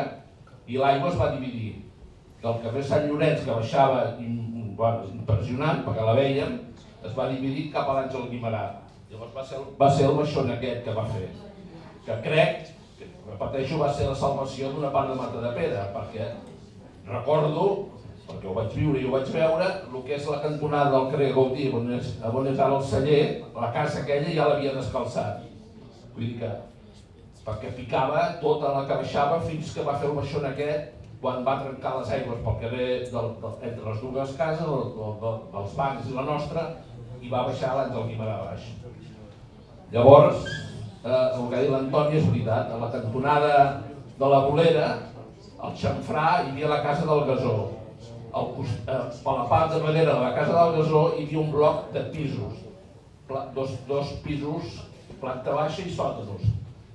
i l'aigua es va dividir. Que el carrer Sant Llorenç, que baixava bueno, impressionant, perquè la veiem, es va dividir cap a l'Àngel Guimarà. Llavors va ser, va ser el baixón aquest que va fer, que crec, que, repeteixo, va ser la salvació d'una part de Mata de Pere, perquè recordo, perquè ho vaig viure i ho vaig veure, el que és la cantonada del carrer Gaudí, on és, on és ara el celler, la casa aquella ja l'havia descalçat. Vull dir que, perquè picava tota la que baixava fins que va fer el baixón aquest quan va trencar les aigües pel carrer del, del, entre les dues cases, el, el, el, els bancs i la nostra, i va baixar l'Àngel Guimarà baix. Llavors, eh, el que ha dit l'Antoni és veritat, a la cantonada de la Bolera, al xamfrà hi havia la casa del Gasó. Eh, a la part de darrere de la casa del Gasó hi havia un bloc de pisos, dos, dos pisos, planta baixa i sòtanos.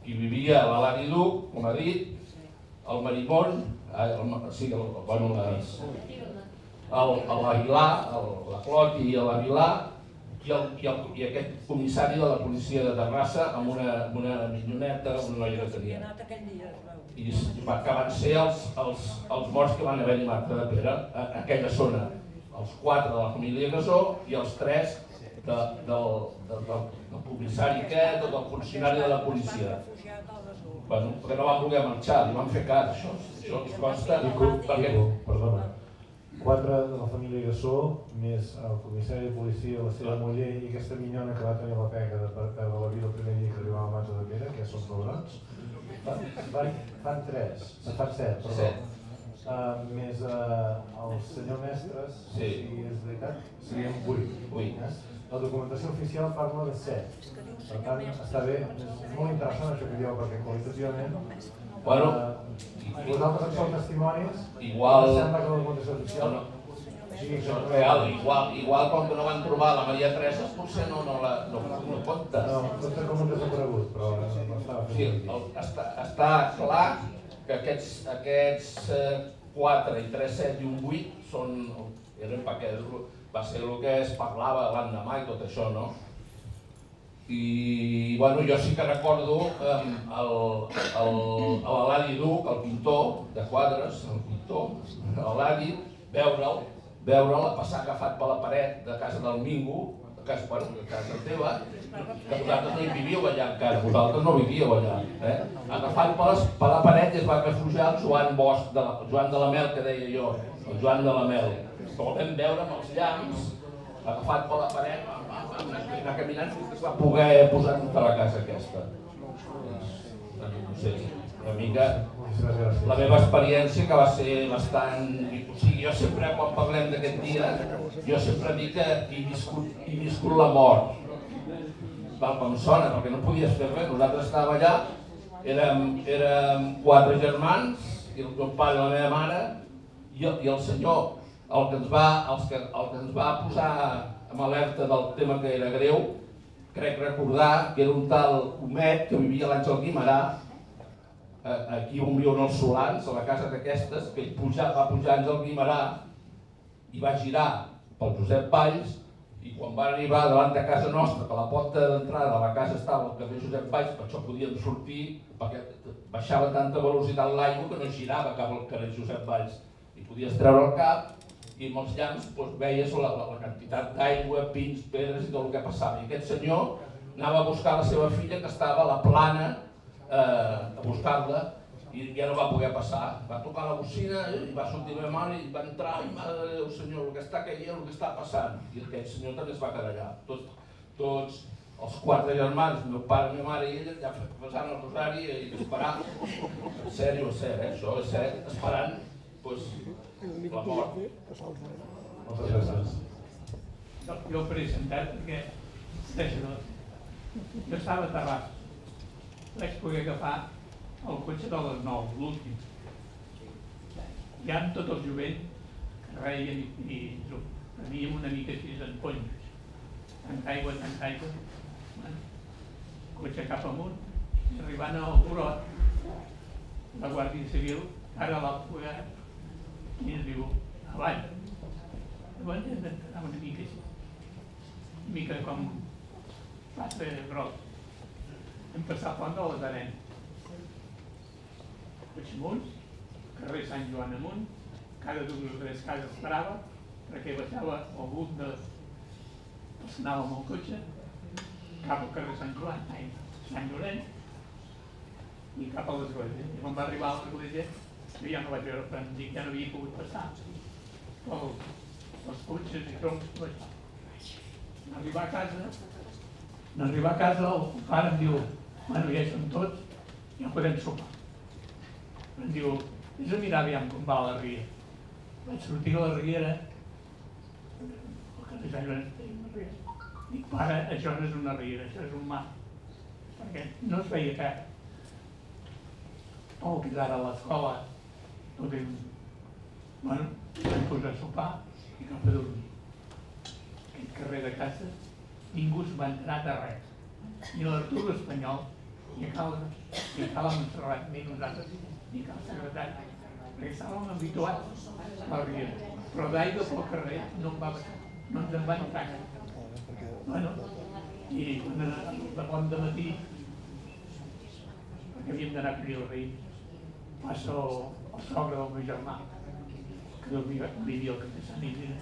Hi vivia l'Alani Duc, com ha dit, el Marimón, Ah, el, sí, el, bueno, l'Aguilar, la Cloti i l'Aguilar, i, el, i, el, i aquest comissari de la policia de Terrassa amb una, amb una minyoneta, una noia que tenia. I que van ser els, els, els morts que van haver-hi Marta de Pere, a, a aquella zona. Els quatre de la família Gasó i els tres de, del, del, del, del comissari aquest o del funcionari de la policia. Bueno, perquè no van voler marxar, li van fer cas, això. Això ens. Dico, perquè... Perdona. Quatre de la família Gassó, més el comissari de policia, la seva muller i aquesta minyona que va tenir la pega de perdre la vida el primer dia que arribava a Mata de Pere, que són sobrats, fan, fan tres, fan set, perdó. Set. Uh, més uh, el senyor Mestres, sí. si és veritat, serien vuit. vuit. Eh? La documentació oficial parla de set. Per tant, està bé, és molt interessant això que dieu, perquè qualitativament... Bueno, uh, vosaltres en sou testimonis, igual... sembla que la documentació oficial... No, Sí, això és real, igual, igual com que no van trobar la Maria Teresa, potser no, no, la, no, no compta. No, no sé com un desaparegut, però no estava fent. Sí, el, està, està clar que aquests, aquests eh, 4 i 3, 7 i un 8 són, eren perquè va ser el que es parlava l'endemà i tot això, no? I bueno, jo sí que recordo l'Aladi Duc, el pintor de quadres, el pintor, l'Aladi, veure'l, veure'l passar agafat per la paret de casa del Mingo, de casa, bueno, de casa teva, que vosaltres no hi vivíeu allà encara, vosaltres no vivíeu allà. Eh? Agafat per, les, per la paret es va refugiar el Joan Bosch, de la, Joan de la Mel, que deia jo, el Joan de la Mel. Però vam veure amb els llamps, agafat per la paret, anar caminant fins que es va poder posar tota la casa aquesta. No sé, una mica la meva experiència que va ser bastant... O sigui, jo sempre, quan parlem d'aquest dia, jo sempre dic que he viscut, he viscut la mort. Val, com sona, perquè no podies fer res. Nosaltres estàvem allà, érem, érem quatre germans, i el meu pare i la meva mare, i i el senyor, el que ens va, els que, el que ens va posar amb alerta del tema que era greu, crec recordar que era un tal Homet que vivia l'Àngel Guimarà, aquí on viuen els solans, a la casa d'aquestes, que ell puja, va pujar Àngel Guimarà i va girar pel Josep Valls i quan va arribar davant de casa nostra, que la porta d'entrada de la casa estava al carrer Josep Valls, per això podíem sortir, perquè baixava tanta velocitat l'aigua que no girava cap al carrer Josep Valls. I podies treure el cap i amb els llamps doncs, veies la, la, la quantitat d'aigua, pins, pedres i tot el que passava. I aquest senyor anava a buscar la seva filla que estava a la plana eh, a buscar-la i ja no va poder passar. Va tocar la bocina i va sortir la mare i va entrar i mare de Déu, senyor, el que està caient, el que està passant. I aquell senyor també es va quedar allà. Tot, tots els quatre germans, el meu pare, meva mare i ella, ja passant el rosari i esperar. En sèrio, és cert, eh? això és cert, esperant pues, la mort. Moltes gràcies. Jo he presentat perquè jo estava a Terrassa vaig poder agafar el cotxe de les 9, l'últim. Ja amb tot el jovent reien i, i teníem una mica així en ponys. Tanta aigua, tanta aigua. Bueno, cotxe cap amunt, i arribant al Burot, la Guàrdia Civil, ara l'ha pogat, i ens diu, avall. Llavors hem d'entrar una mica així. Una mica com pasta groc hem passat pont de les arenes. Puigmunt, carrer Sant Joan amunt, cada dues o tres cases parava, perquè baixava algú de, els que anava amb el cotxe, cap al carrer Sant Joan, ai, Sant Llorenç, i cap a l'església. I quan va arribar a l'església, jo ja no vaig veure, però em dic, ja no havia pogut passar. Els, els cotxes i troncs, tot això. En arribar a casa, en arribar a casa el pare em diu, som tots, ja podem sopar. Em diu, és a mirar aviam com va la ria. Vaig sortir a la riera, el carrer Sant tenia una riera. Dic, pare, això no és una riera, això és un mar. Perquè no es veia terra. Oh, que ara a l'escola, tot és... Bueno, vam posar a sopar i cap a dormir. Aquest carrer de casa, ningú s'ha entrat a res. Ni l'Artur Espanyol, ni a Cal, ni a Cal Montserrat, ni nosaltres, ni Cal Secretari, perquè estàvem habituats a la riera. Però d'aigua pel carrer no, em va, no ens en va notar. Bueno, i quan de bon de matí, perquè havíem d'anar a collir el rei, passa el, sogre del meu germà, que dormia, vivia al cap de Sant Isidre.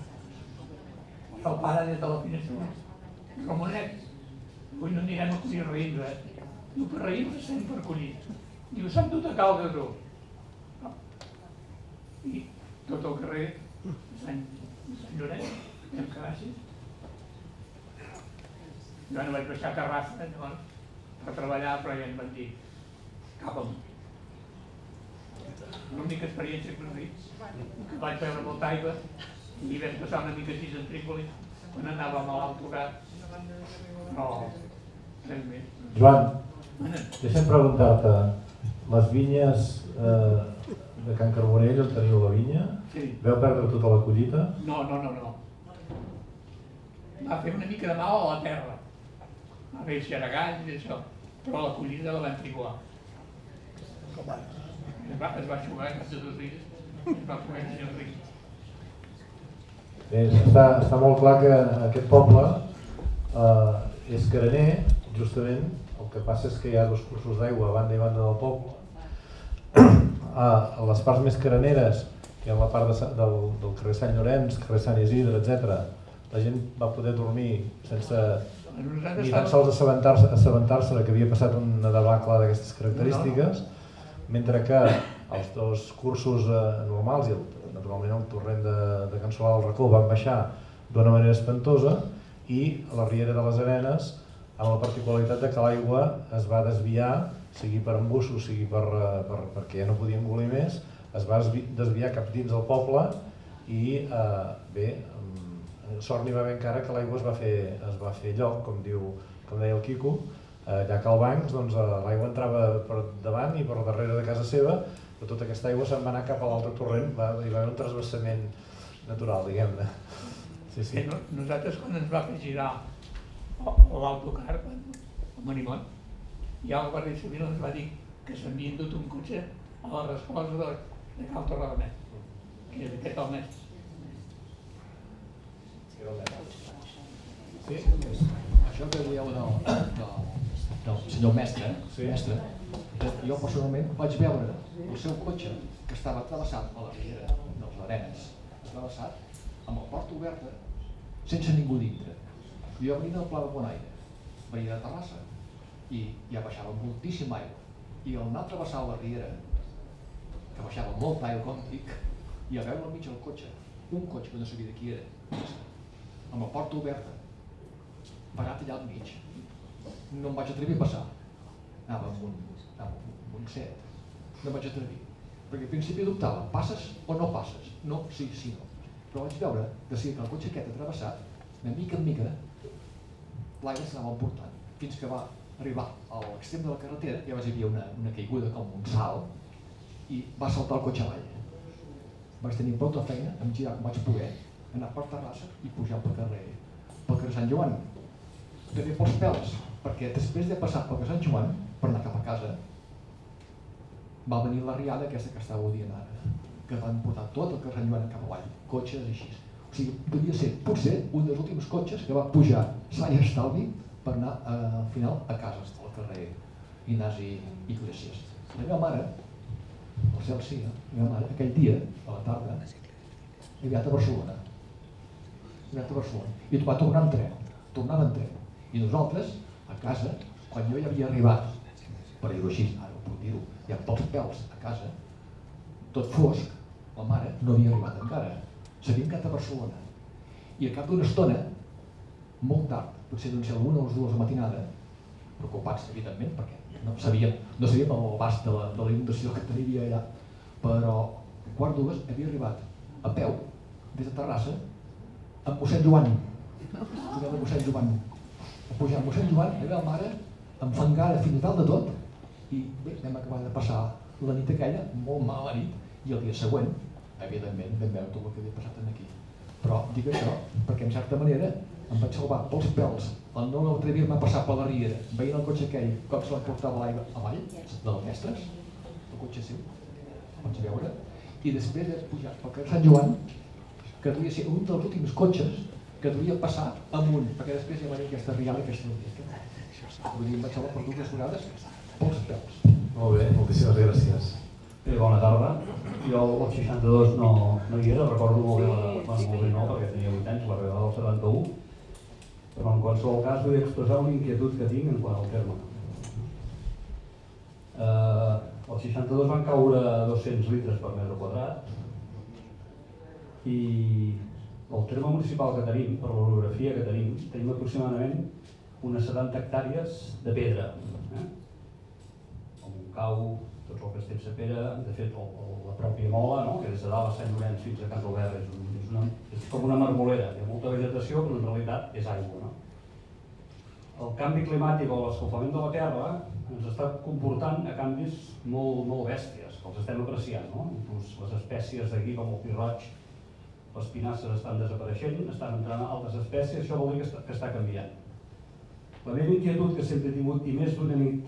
El pare des de la finestra, Ramonet, avui no anirem a collir raïms, eh? Diu que raïms estem per collir. Diu, s'han dut a cal gasó. I tot el carrer, Sant, Sant Llorenç, anem gràcies. Jo no vaig baixar a Terrassa, llavors, per treballar, però ja em van dir, cap amunt. L'única experiència que vaig que vaig veure molta aigua i vam passar una mica així en Trípoli quan anàvem a l'autocar. No. Joan, deixa'm preguntar-te, les vinyes eh, de Can Carbonell on teniu la vinya, Sí. veu perdre tota la collita? No, no, no, no. Va fer una mica de mal a la terra. Va haver xeragalls i això, però la collita la van triguar. Es va, es va jugar cap de dos dies i es va poder ser ric. Bé, està, està molt clar que aquest poble eh, és carener, justament, el que passa és que hi ha dos cursos d'aigua a banda i banda del poble. A les parts més careneres, que hi ha la part de, del, del carrer Sant Llorenç, carrer Sant Isidre, etc. la gent va poder dormir sense ni tan sols assabentar-se assabentar-se de que havia passat una debacle d'aquestes característiques, mentre que els dos cursos eh, normals i el, naturalment el torrent de, de Can Solà del Racó van baixar d'una manera espantosa i a la Riera de les Arenes amb la particularitat de que l'aigua es va desviar, sigui per embussos, sigui per, eh, per, perquè ja no podia engolir més, es va desvi- desviar cap dins del poble i eh, bé, mm, sort n'hi va haver encara que l'aigua es, va fer, es va fer lloc, com, diu, com deia el Quico, eh, allà a Calbancs doncs, eh, l'aigua entrava per davant i per darrere de casa seva, però tota aquesta aigua se'n va anar cap a l'altre torrent, va, hi va haver un transversament natural, diguem-ne. Sí, sí. No, nosaltres quan ens va fer girar l'autocar, el Manimón, ja el Guàrdia Civil ens va dir que s'havien dut un cotxe a la resposta de, de Cal Torredamet, que és aquest home. Sí? Això que dieu del, del, del senyor mestre, Sí. mestre, jo personalment vaig veure el seu cotxe que estava travessat a la riera dels Arenes, travessat amb la porta oberta sense ningú dintre. Jo venia del Pla de Bonaire, venia de Terrassa, i ja baixava moltíssima aigua. I al anar a travessar la riera, que baixava molta aigua, com dic, i a veure al mig del cotxe, un cotxe que no sabia de qui era, amb la porta oberta, parat allà al mig. No em vaig atrevir a passar. Anava amb un, amb un set. No em vaig atrevir. Perquè al principi dubtava, passes o no passes? No, sí, sí, no. Però vaig veure que si el cotxe aquest ha travessat, de mica en mica, l'aigua s'anava emportant, fins que va arribar a l'extrem de la carretera, ja hi havia una, una caiguda com un salt, i va saltar el cotxe avall. Vaig tenir prou feina, em girar com vaig poder, anar per Terrassa i pujar pel carrer, pel carrer Sant Joan. També pels pèls, perquè després de passar pel carrer Sant Joan, per anar cap a casa, va venir la riada aquesta que estàveu dient ara, que van portar tot el carrer Sant Joan cap avall, cotxes així. O sigui, podia ser potser un dels últims cotxes que va pujar sa i estalvi per anar eh, al final a casa al carrer Ignasi Iglesias. La meva mare el cel sí, eh? I meva mare, aquell dia, a la tarda, he aviat a Barcelona. He aviat a Barcelona. I va tornar en tren, tornava en tren. I nosaltres, a casa, quan jo ja havia arribat, per dir-ho així, ara ho puc dir-ho, ja pels pèls a casa, tot fosc, la mare no havia arribat encara. S'havia encat a Barcelona. I a cap d'una estona, molt tard, potser doncs alguna o les dues de matinada, preocupats, evidentment, perquè no sabíem, no sabíem l'abast de, la, de la inundació que tenia allà, però a quart dues havia arribat a peu, des de Terrassa, amb mossèn Joan. Anava amb mossèn Joan. A pujar amb mossèn Joan, la meva mare, enfangada fins a dalt de tot, i bé, vam acabar de passar la nit aquella, molt mal la nit, i el dia següent, evidentment, vam veure tot el que havia passat aquí. Però dic això perquè, en certa manera, em vaig salvar pels pèls el no atrevir-me a passar per la riera, veient el cotxe aquell, com se l'emportava l'aigua avall, de les mestres, el cotxe seu, el vaig veure, i després de pujar pel carrer Sant Joan, que devia ser un dels últims cotxes que devia passar amunt, perquè després va venir aquesta riala que aquesta. Vull dir, em vaig salvar per dues vegades pels pèls. Molt bé, moltíssimes gràcies. Bé, bona tarda. Jo el 62 no, no hi era, recordo molt bé, la, bueno, molt bé no, perquè tenia 8 anys, la regada del 71, però en qualsevol cas vull expressar una inquietud que tinc en quant al terme. Eh, el 62 van caure 200 litres per metre quadrat i el terme municipal que tenim, per l'orografia que tenim, tenim aproximadament unes 70 hectàrees de pedra. Eh? El Montcau, tots els castells de pedra, de fet el, el, la pròpia mola, no? que des de dalt a Sant Llorenç fins a Can Robert és, un, és, una, és com una marmolera, hi ha molta vegetació però en realitat és aigua. No? El canvi climàtic o l'escalfament de la Terra ens està comportant a canvis molt, molt bèsties, que els estem apreciant. No? Inclús les espècies d'aquí com el pirroig, les pinasses estan desapareixent, estan entrant altres espècies, això vol dir que està, que està canviant. La meva inquietud que sempre he tingut, i més d'una nit,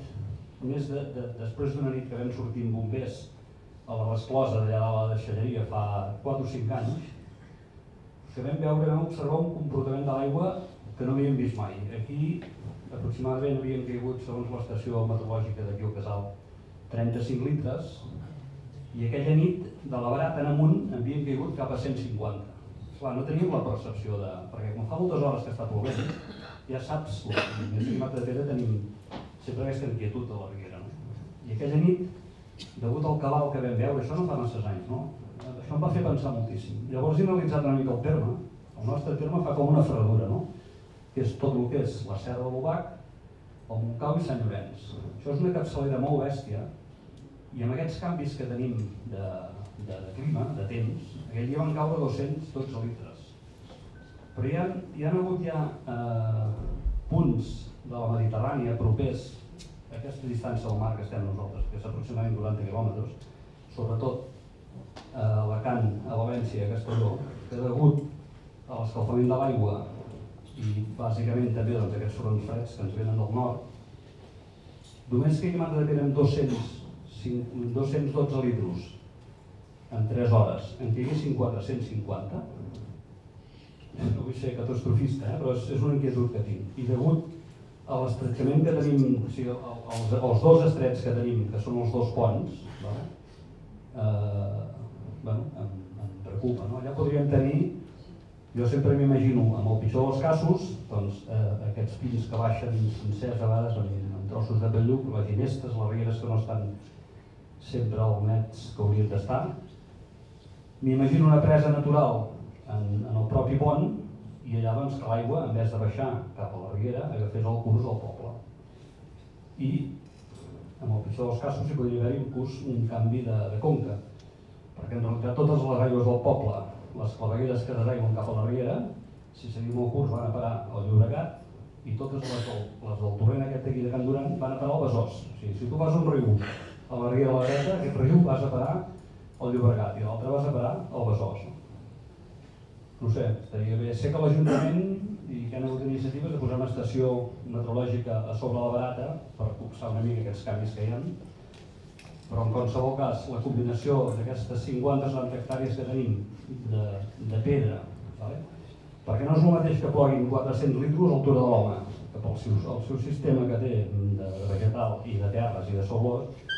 més de, de, després d'una nit que vam sortir amb bombers a la resclosa d'allà de la deixalleria fa 4 o 5 anys, que vam veure, vam observar un comportament de l'aigua que no havíem vist mai. Aquí aproximadament havien caigut, segons l'estació meteorològica d'aquí al casal, 35 litres, i aquella nit, de la barat en amunt, havien caigut cap a 150. Clar, no teníem la percepció de... perquè quan fa moltes hores que està plovent, ja saps, més que de pedra tenim sempre aquesta inquietud a la Riguera. No? I aquella nit, degut al cabal que vam veure, això no fa masses anys, no? Això em va fer pensar moltíssim. Llavors he analitzat una mica el terme, el nostre terme fa com una ferradura, no? que és tot el que és la Serra de l'Ubac, el Montcau i Sant Llorenç. Això és una capçalera molt bèstia i amb aquests canvis que tenim de, de, de clima, de temps, aquell dia van caure 212 litres. Però hi ha, hi ha hagut ja eh, punts de la Mediterrània propers a aquesta distància del mar que estem nosaltres, que és aproximadament 90 quilòmetres, sobretot a Alacant, a València, a Castelló, que degut a l'escalfament de l'aigua i bàsicament també doncs, aquests fronts freds que ens venen del nord, només que hi tenen 200, 212 litros en 3 hores, en caiguessin 450, no vull ser catastrofista, eh? però és, és una inquietud que tinc. I degut a l'estretxament que tenim, o sigui, els, els dos estrets que tenim, que són els dos ponts, vale? eh, bueno, em, em preocupa. No? Allà podríem tenir jo sempre m'imagino, amb el pitjor dels casos, doncs, eh, aquests pins que baixen sencers a vegades amb, amb trossos de pelluc, les ginestes, les rieres que no estan sempre al nets que haurien d'estar. M'imagino una presa natural en, en el propi pont i allà doncs, que l'aigua, en vez de baixar cap a la riera, agafés el curs del poble. I, en el pitjor dels casos, hi podria haver inclús un canvi de, de conca, perquè en realitat totes les aigües del poble les clavegueres que desaiguen cap a la riera, si seguim el curs van a parar al Llobregat i totes les del, les del torrent aquest d'aquí de Can Duran van a parar al Besòs. O sigui, si tu vas a un riu a la riera de la dreta, aquest riu vas a parar al Llobregat i l'altre vas a parar al Besòs. No sé, estaria bé. Sé que l'Ajuntament i que han hagut iniciatives de posar una estació meteorològica a sobre la barata per copsar una mica aquests canvis que hi ha, però en qualsevol cas la combinació d'aquestes 50-70 hectàrees que tenim de, de pedra, vale? perquè no és el mateix que ploguin 400 litros a l'altura de l'home, que pel seu, el seu sistema que té de vegetal i de terres i de solors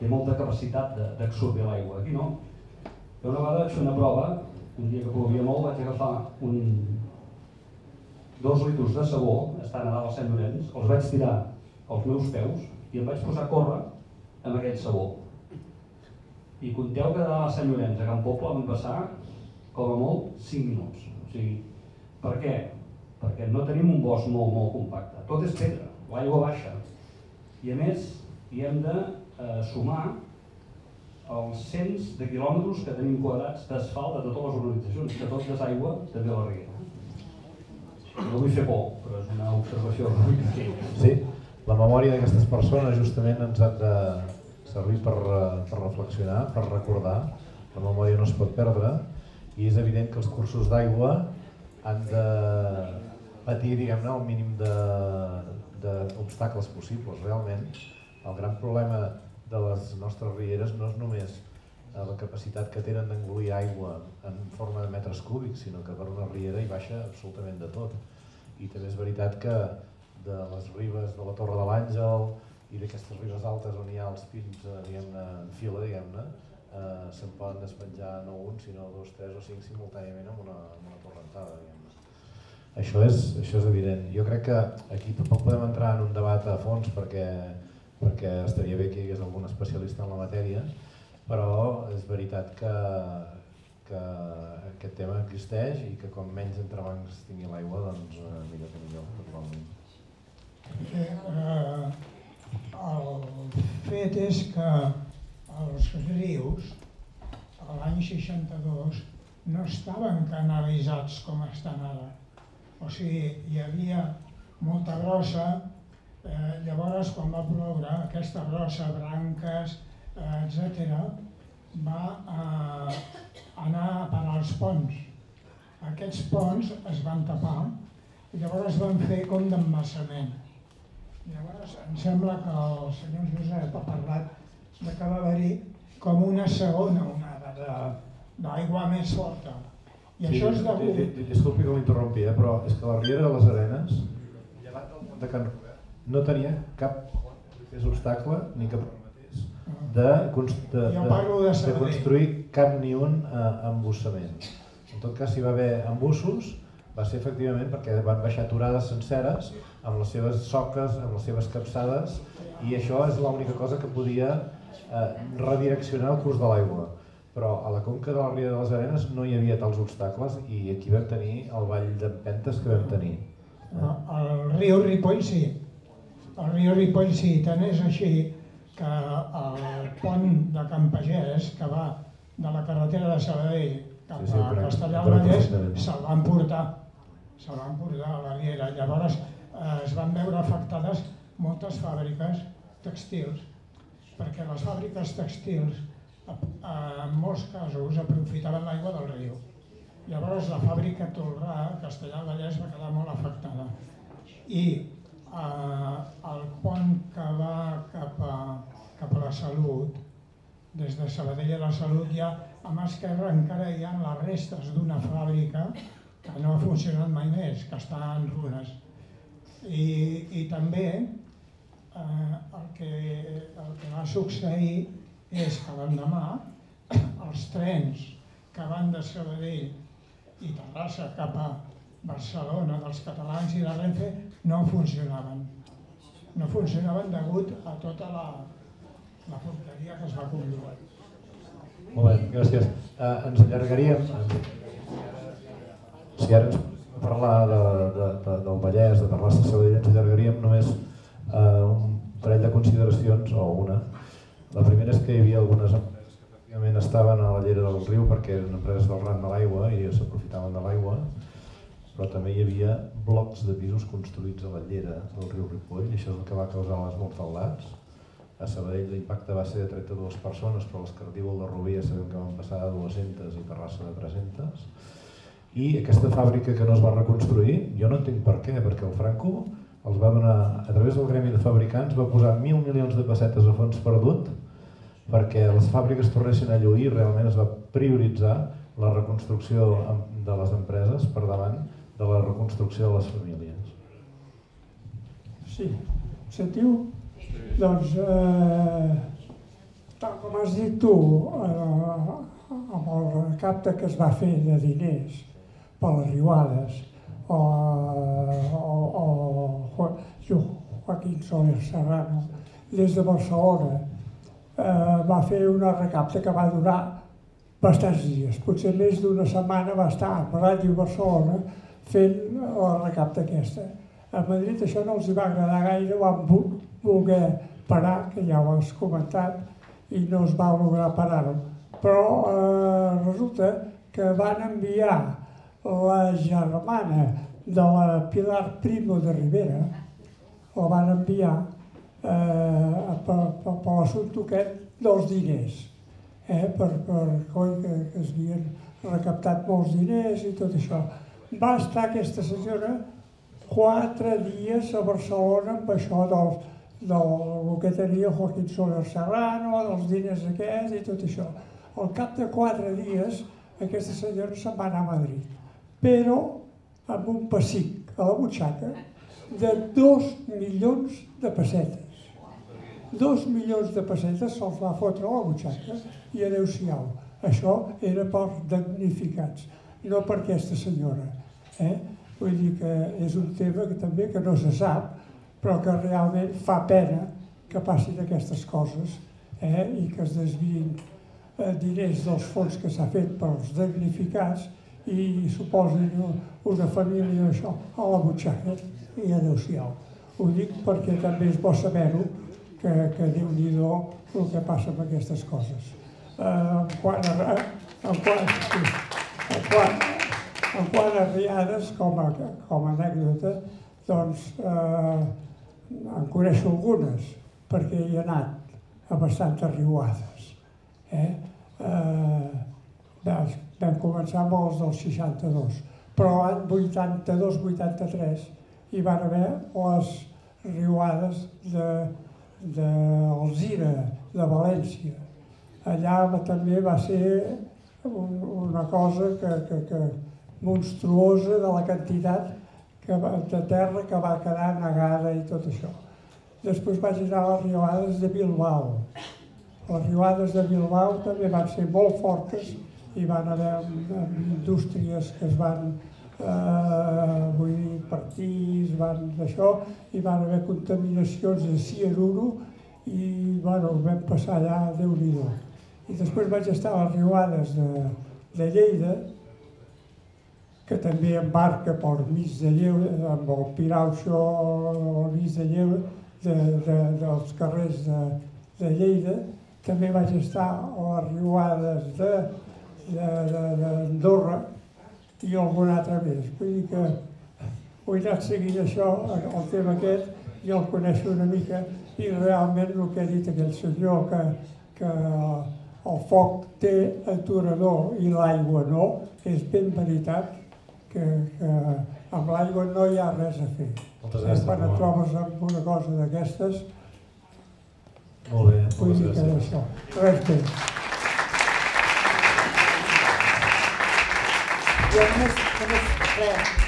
té molta capacitat d'absorbir l'aigua. Aquí no. Jo una vegada vaig fer una prova, un dia que plovia molt, vaig agafar un, dos litros de sabó, estan a dalt a Sant Llorenç, els vaig tirar als meus peus i em vaig posar a córrer amb aquell sabó. I conteu que dalt a Sant Llorenç a Can Poble van passar com a molt 5 minuts. O sigui, per què? Perquè no tenim un bosc molt, molt compacte. Tot és pedra, l'aigua baixa. I a més, hi hem de eh, sumar els cents de quilòmetres que tenim quadrats d'asfalt de totes les organitzacions, que tot desaigua també la riera. No vull fer por, però és una observació Sí, la memòria d'aquestes persones justament ens han de servir per, eh, per reflexionar, per recordar. La memòria no es pot perdre i és evident que els cursos d'aigua han de patir diguem-ne el mínim d'obstacles possibles. Realment, el gran problema de les nostres rieres no és només eh, la capacitat que tenen d'engolir aigua en forma de metres cúbics, sinó que per una riera hi baixa absolutament de tot. I també és veritat que de les ribes de la Torre de l'Àngel i d'aquestes ribes altes on hi ha els pins eh, diguem-ne en fila, diguem-ne, eh, se'n poden despenjar no un, sinó dos, tres o cinc simultàniament amb una, amb una torrentada, diguem-ne. Això és, això és evident. Jo crec que aquí tampoc podem entrar en un debat a fons perquè, perquè estaria bé que hi hagués algun especialista en la matèria, però és veritat que, que aquest tema existeix i que com menys entrebancs tingui l'aigua, doncs eh, millor que millor, naturalment. Eh, eh, el fet és que els rius l'any 62 no estaven canalitzats com estan ara. O sigui, hi havia molta brossa, eh, llavors quan va ploure aquesta brossa, branques, eh, etc., va eh, anar a parar als ponts. Aquests ponts es van tapar i llavors van fer com d'embassament. Llavors em sembla que el senyor Josep ha parlat de que va haver-hi com una segona onada d'aigua més forta i sí, això és degut... Disculpi que m'interrompi, eh, però és que la Riera de les Arenes, llevat del pont de Can no tenia cap és obstacle ni permetés de, de, de, de, construir cap ni un eh, embussament. En tot cas, si va haver embussos, va ser efectivament perquè van baixar aturades senceres amb les seves soques, amb les seves capçades i això és l'única cosa que podia eh, redireccionar el curs de l'aigua però a la conca de la Ria de les Arenes no hi havia tals obstacles i aquí vam tenir el ball d'empentes que vam tenir. El riu Ripoll sí, el riu Ripoll sí, tant és així que el pont de Campagès que va de la carretera de Sabadell cap sí, sí, a Castellà del Vallès se'l van portar, se'l van portar a la riera. Llavors eh, es van veure afectades moltes fàbriques textils, perquè les fàbriques textils en molts casos aprofitaven l'aigua del riu. Llavors la fàbrica Tolrà, Castellà del Vallès, va quedar molt afectada. I eh, el pont que va cap a, cap a la Salut, des de Sabadell a la Salut, ja a mà esquerra encara hi ha les restes d'una fàbrica que no ha funcionat mai més, que està en runes. I, i també eh, el, que, el que va succeir és que l'endemà els trens que van de Sabadell i Terrassa cap a Barcelona dels catalans i la Renfe no funcionaven. No funcionaven degut a tota la, la porqueria que es va conduir. Molt bé, gràcies. Uh, ens allargaríem. Si ara ens parlar de, de, de, del Vallès, de Terrassa, Sabadell, ens allargaríem només uh, un parell de consideracions, o una, la primera és que hi havia algunes empreses que efectivament estaven a la llera del riu perquè eren empreses del ran de l'aigua i s'aprofitaven de l'aigua, però també hi havia blocs de pisos construïts a la llera del riu Ripoll i això és el que va causar les mortaldats. A Sabadell l'impacte va ser de 32 persones, però els Cardíbal de Rubí ja sabem que van passar de 200 i Terrassa de 300. I aquesta fàbrica que no es va reconstruir, jo no entenc per què, perquè el Franco els va donar, a través del gremi de fabricants, va posar mil milions de pessetes a fons perdut perquè les fàbriques tornessin a lluir, realment es va prioritzar la reconstrucció de les empreses per davant de la reconstrucció de les famílies. Sí, sentiu? Doncs eh, tal com has dit tu, eh, amb el recapte que es va fer de diners per les riuades, o, o, o Jo, Joaquín Soler Serrano, des de Barcelona, eh, va fer una recapta que va durar bastants dies, potser més d'una setmana va estar a Ràdio Barcelona fent la recapta aquesta. A Madrid això no els va agradar gaire, van voler parar, que ja ho has comentat, i no es va lograr parar-ho. Però eh, resulta que van enviar la germana de la Pilar Primo de Rivera, la van enviar eh, per, per, per l'assumpte aquest dels diners eh, per, per coi, que, que es havien recaptat molts diners i tot això. Va estar aquesta senyora quatre dies a Barcelona amb això del, del que tenia Joaquín Soler Serrano, dels diners aquests i tot això. Al cap de quatre dies aquesta senyora se'n va anar a Madrid, però amb un pessic a la butxaca de dos milions de pessetes. Dos milions de pessetes se'ls va fotre a la butxaca i adeu-siau. Això era per damnificats, no per aquesta senyora. Eh? Vull dir que és un tema que també que no se sap, però que realment fa pena que passin aquestes coses eh? i que es desviïn eh, diners dels fons que s'ha fet pels damnificats i suposin una família això a la butxaca i adeu-siau. Ho dic perquè també és bo saber-ho, que, que déu-n'hi-do el que passa amb aquestes coses eh, quan, a, en, quan, en, quan, en quan a Riades, com a, com a anècdota, doncs eh, en coneixo algunes, perquè hi he anat a bastantes riuades. Eh? Eh, vam començar amb els del 62, però l'any 82-83 hi van haver les riuades d'Alzira, de, de, de València, allà també va ser una cosa que, que, que monstruosa de la quantitat que de terra que va quedar negada i tot això. Després vaig anar a les riuades de Bilbao. Les riuades de Bilbao també van ser molt fortes i van haver indústries que es van eh, vull dir, partits, van d'això, i van haver contaminacions de cianuro i bueno, vam passar allà, déu nhi i després vaig estar a les riuades de, de Lleida, que també embarca pel mig de Lleida, amb el Pirauxo al mig de Lleida, de, de, dels carrers de, de Lleida. També vaig estar a les riuades d'Andorra i algun altre més. Vull dir que ho he anat seguint això, el tema aquest, i el coneixo una mica, i realment el que ha dit aquell senyor, que, que el foc té aturador i l'aigua no, és ben veritat que, que amb l'aigua no hi ha res a fer. Moltes gràcies. Quan et trobes amb una cosa d'aquestes, molt bé, vull dir que això. Res més. Jo només, només res, abans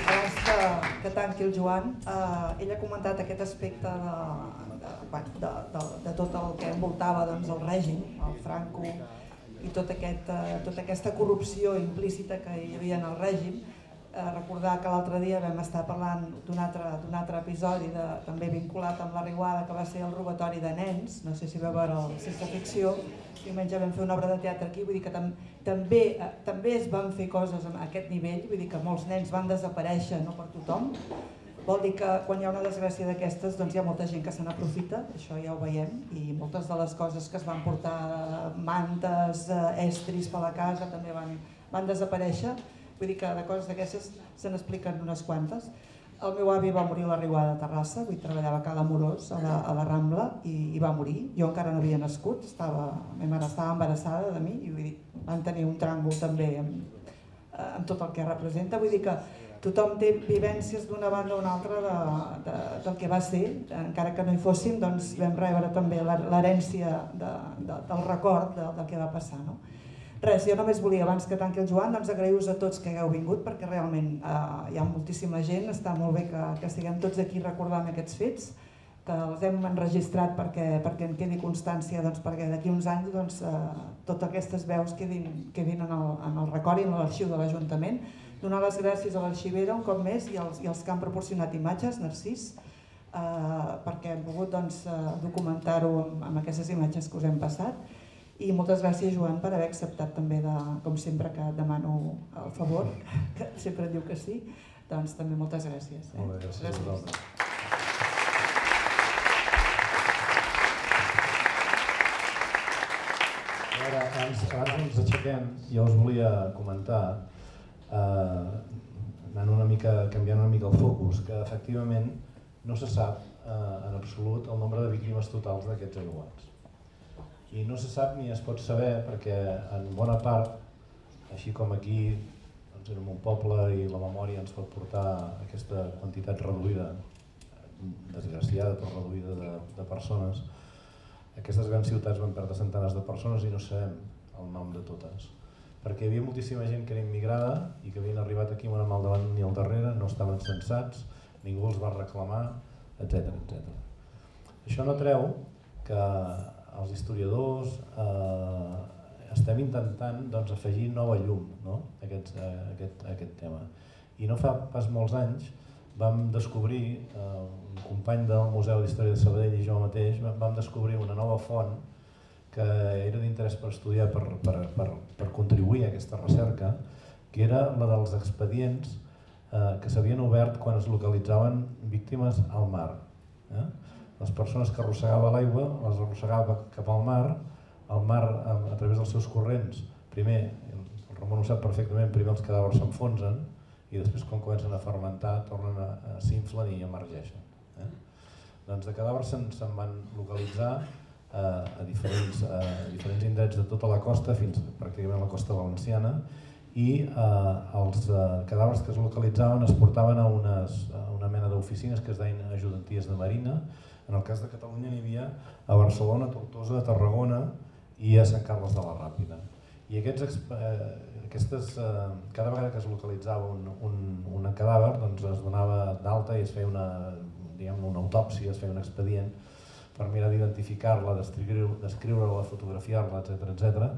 que, tanqui el Joan, eh, ell ha comentat aquest aspecte de, de, de, de, de tot el que envoltava doncs, el règim, el Franco, i tot aquest, eh, tota aquesta corrupció implícita que hi havia en el règim. Eh, recordar que l'altre dia vam estar parlant d'un altre, altre episodi de, també vinculat amb la Riuada, que va ser el robatori de nens, no sé si veu veure el Sense Ficció, diumenge vam fer una obra de teatre aquí, vull dir que tam, també, eh, també es van fer coses a aquest nivell, vull dir que molts nens van desaparèixer, no per tothom, Vol dir que quan hi ha una desgràcia d'aquestes doncs hi ha molta gent que se n'aprofita, això ja ho veiem, i moltes de les coses que es van portar, mantes, eh, estris per la casa, també van, van desaparèixer. Vull dir que de coses d'aquestes se n'expliquen unes quantes. El meu avi va morir a la Riuada de Terrassa, vull treballar a Cala Morós, a la, a la Rambla, i, i va morir. Jo encara no havia nascut, estava, la meva mare estava embarassada de mi, i vull dir, van tenir un tràngol també amb, eh, amb tot el que representa. Vull dir que tothom té vivències d'una banda o una altra de, de, del que va ser, encara que no hi fóssim, doncs vam rebre també l'herència de, de, del record de, del que va passar. No? Res, jo només volia, abans que tanqui el Joan, doncs agrair-vos a tots que hagueu vingut, perquè realment eh, hi ha moltíssima gent, està molt bé que, que estiguem tots aquí recordant aquests fets, que els hem enregistrat perquè, perquè en quedi constància, doncs, perquè d'aquí uns anys doncs, eh, totes aquestes veus quedin, quedin en, el, en el record i en l'arxiu de l'Ajuntament. Donar les gràcies a l'arxivera un cop més i als, i als que han proporcionat imatges, Narcís, eh, perquè hem pogut doncs, eh, documentar-ho amb, amb aquestes imatges que us hem passat. I moltes gràcies, Joan, per haver acceptat també, de, com sempre que et demano el favor, que sempre diu que sí, doncs també moltes gràcies. Eh? Molt bé, gràcies, gràcies. a vosaltres. Ara, abans, abans ens aixequem, jo us volia comentar, eh, anant una mica, canviant una mica el focus, que efectivament no se sap eh, en absolut el nombre de víctimes totals d'aquests aiguats. I no se sap ni es pot saber perquè en bona part, així com aquí doncs érem un poble i la memòria ens pot portar aquesta quantitat reduïda, desgraciada però reduïda de, de persones, aquestes grans ciutats van perdre centenars de persones i no sabem el nom de totes. Perquè hi havia moltíssima gent que era immigrada i que havien arribat aquí amb una mà al davant ni al darrere, no estaven censats, ningú els va reclamar, etc etc. Això no treu que els historiadors eh, estem intentant doncs, afegir nova llum no? a, aquest, a, aquest, a aquest tema. I no fa pas molts anys vam descobrir, eh, un company del Museu d'Història de Sabadell i jo mateix, vam descobrir una nova font que era d'interès per estudiar, per, per, per, per contribuir a aquesta recerca, que era la dels expedients eh, que s'havien obert quan es localitzaven víctimes al mar. Eh? Les persones que arrossegava l'aigua les arrossegava cap al mar, el mar a, través dels seus corrents, primer, el Ramon ho sap perfectament, primer els cadàvers s'enfonsen, i després quan comencen a fermentar tornen a, a s'inflen i emergeixen. Eh? Doncs de cadàvers se'n se van localitzar eh, a, diferents, a diferents indrets de tota la costa, fins pràcticament a la costa valenciana, i eh, els eh, cadàvers que es localitzaven es portaven a, unes, a una mena d'oficines que es deien ajudanties de marina. En el cas de Catalunya n'hi havia a Barcelona, a Tortosa, a Tarragona i a Sant Carles de la Ràpida. I aquests, eh, aquestes, eh, cada vegada que es localitzava un, un, un cadàver doncs es donava d'alta i es feia una, diguem, una autòpsia, es feia un expedient per mirar d'identificar-la, descriure-la, fotografiar-la, etc etc.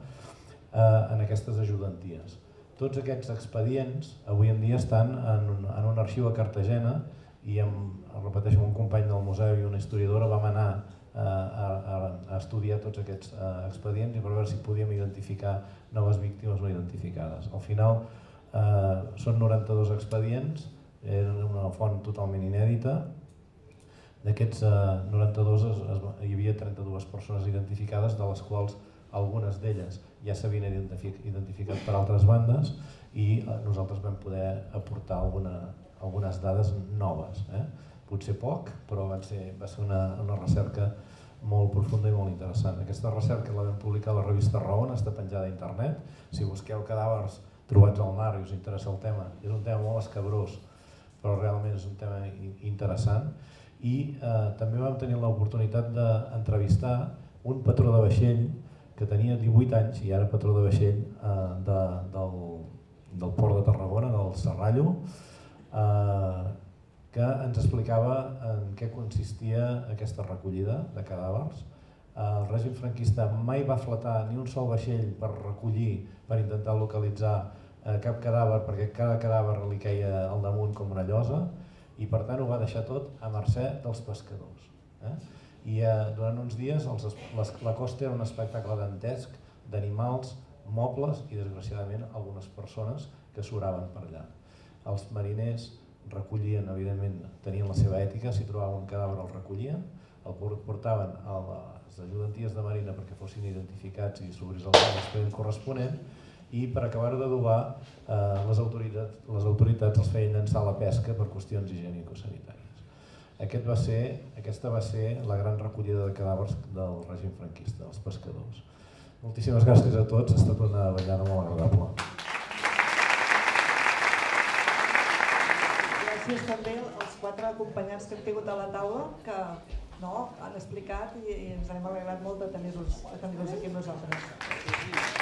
Eh, en aquestes ajudanties. Tots aquests expedients avui en dia estan en un, en un arxiu a Cartagena i amb, repeteixo, un company del museu i una historiadora vam anar a, a, a estudiar tots aquests eh, expedients i per veure si podíem identificar noves víctimes no identificades. Al final eh, són 92 expedients, era una font totalment inèdita. D'aquests eh, 92 es, es, hi havia 32 persones identificades, de les quals algunes d'elles ja s'havien identificat per altres bandes i eh, nosaltres vam poder aportar alguna, algunes dades noves. Eh? potser poc, però van ser, va ser una, una recerca molt profunda i molt interessant. Aquesta recerca la vam publicar a la revista Raon, està penjada a internet. Si busqueu cadàvers trobats al mar i us interessa el tema, és un tema molt escabrós, però realment és un tema interessant. I eh, també vam tenir l'oportunitat d'entrevistar un patró de vaixell que tenia 18 anys i ara patró de vaixell eh, de, del, del port de Tarragona, del Serrallo, eh, que ens explicava en què consistia aquesta recollida de cadàvers. El règim franquista mai va flatar ni un sol vaixell per recollir, per intentar localitzar eh, cap cadàver, perquè cada cadàver li queia al damunt com una llosa, i per tant ho va deixar tot a mercè dels pescadors. Eh? I eh, durant uns dies els, les, la costa era un espectacle dantesc d'animals, mobles i desgraciadament algunes persones que soraven per allà. Els mariners recollien, evidentment, tenien la seva ètica, si trobaven un cadàver el recollien, el portaven a les ajudanties de Marina perquè fossin identificats i s'obrís el expedient corresponent i per acabar d'adobar eh, les, autoritats, les autoritats els feien llançar la pesca per qüestions higiènico-sanitàries. Aquest va ser, aquesta va ser la gran recollida de cadàvers del règim franquista, els pescadors. Moltíssimes gràcies a tots, ha estat una ballada molt agradable. gràcies també als quatre acompanyants que hem tingut a la taula que no, han explicat i, i ens hem alegrat molt de tenir-los tenir aquí amb nosaltres.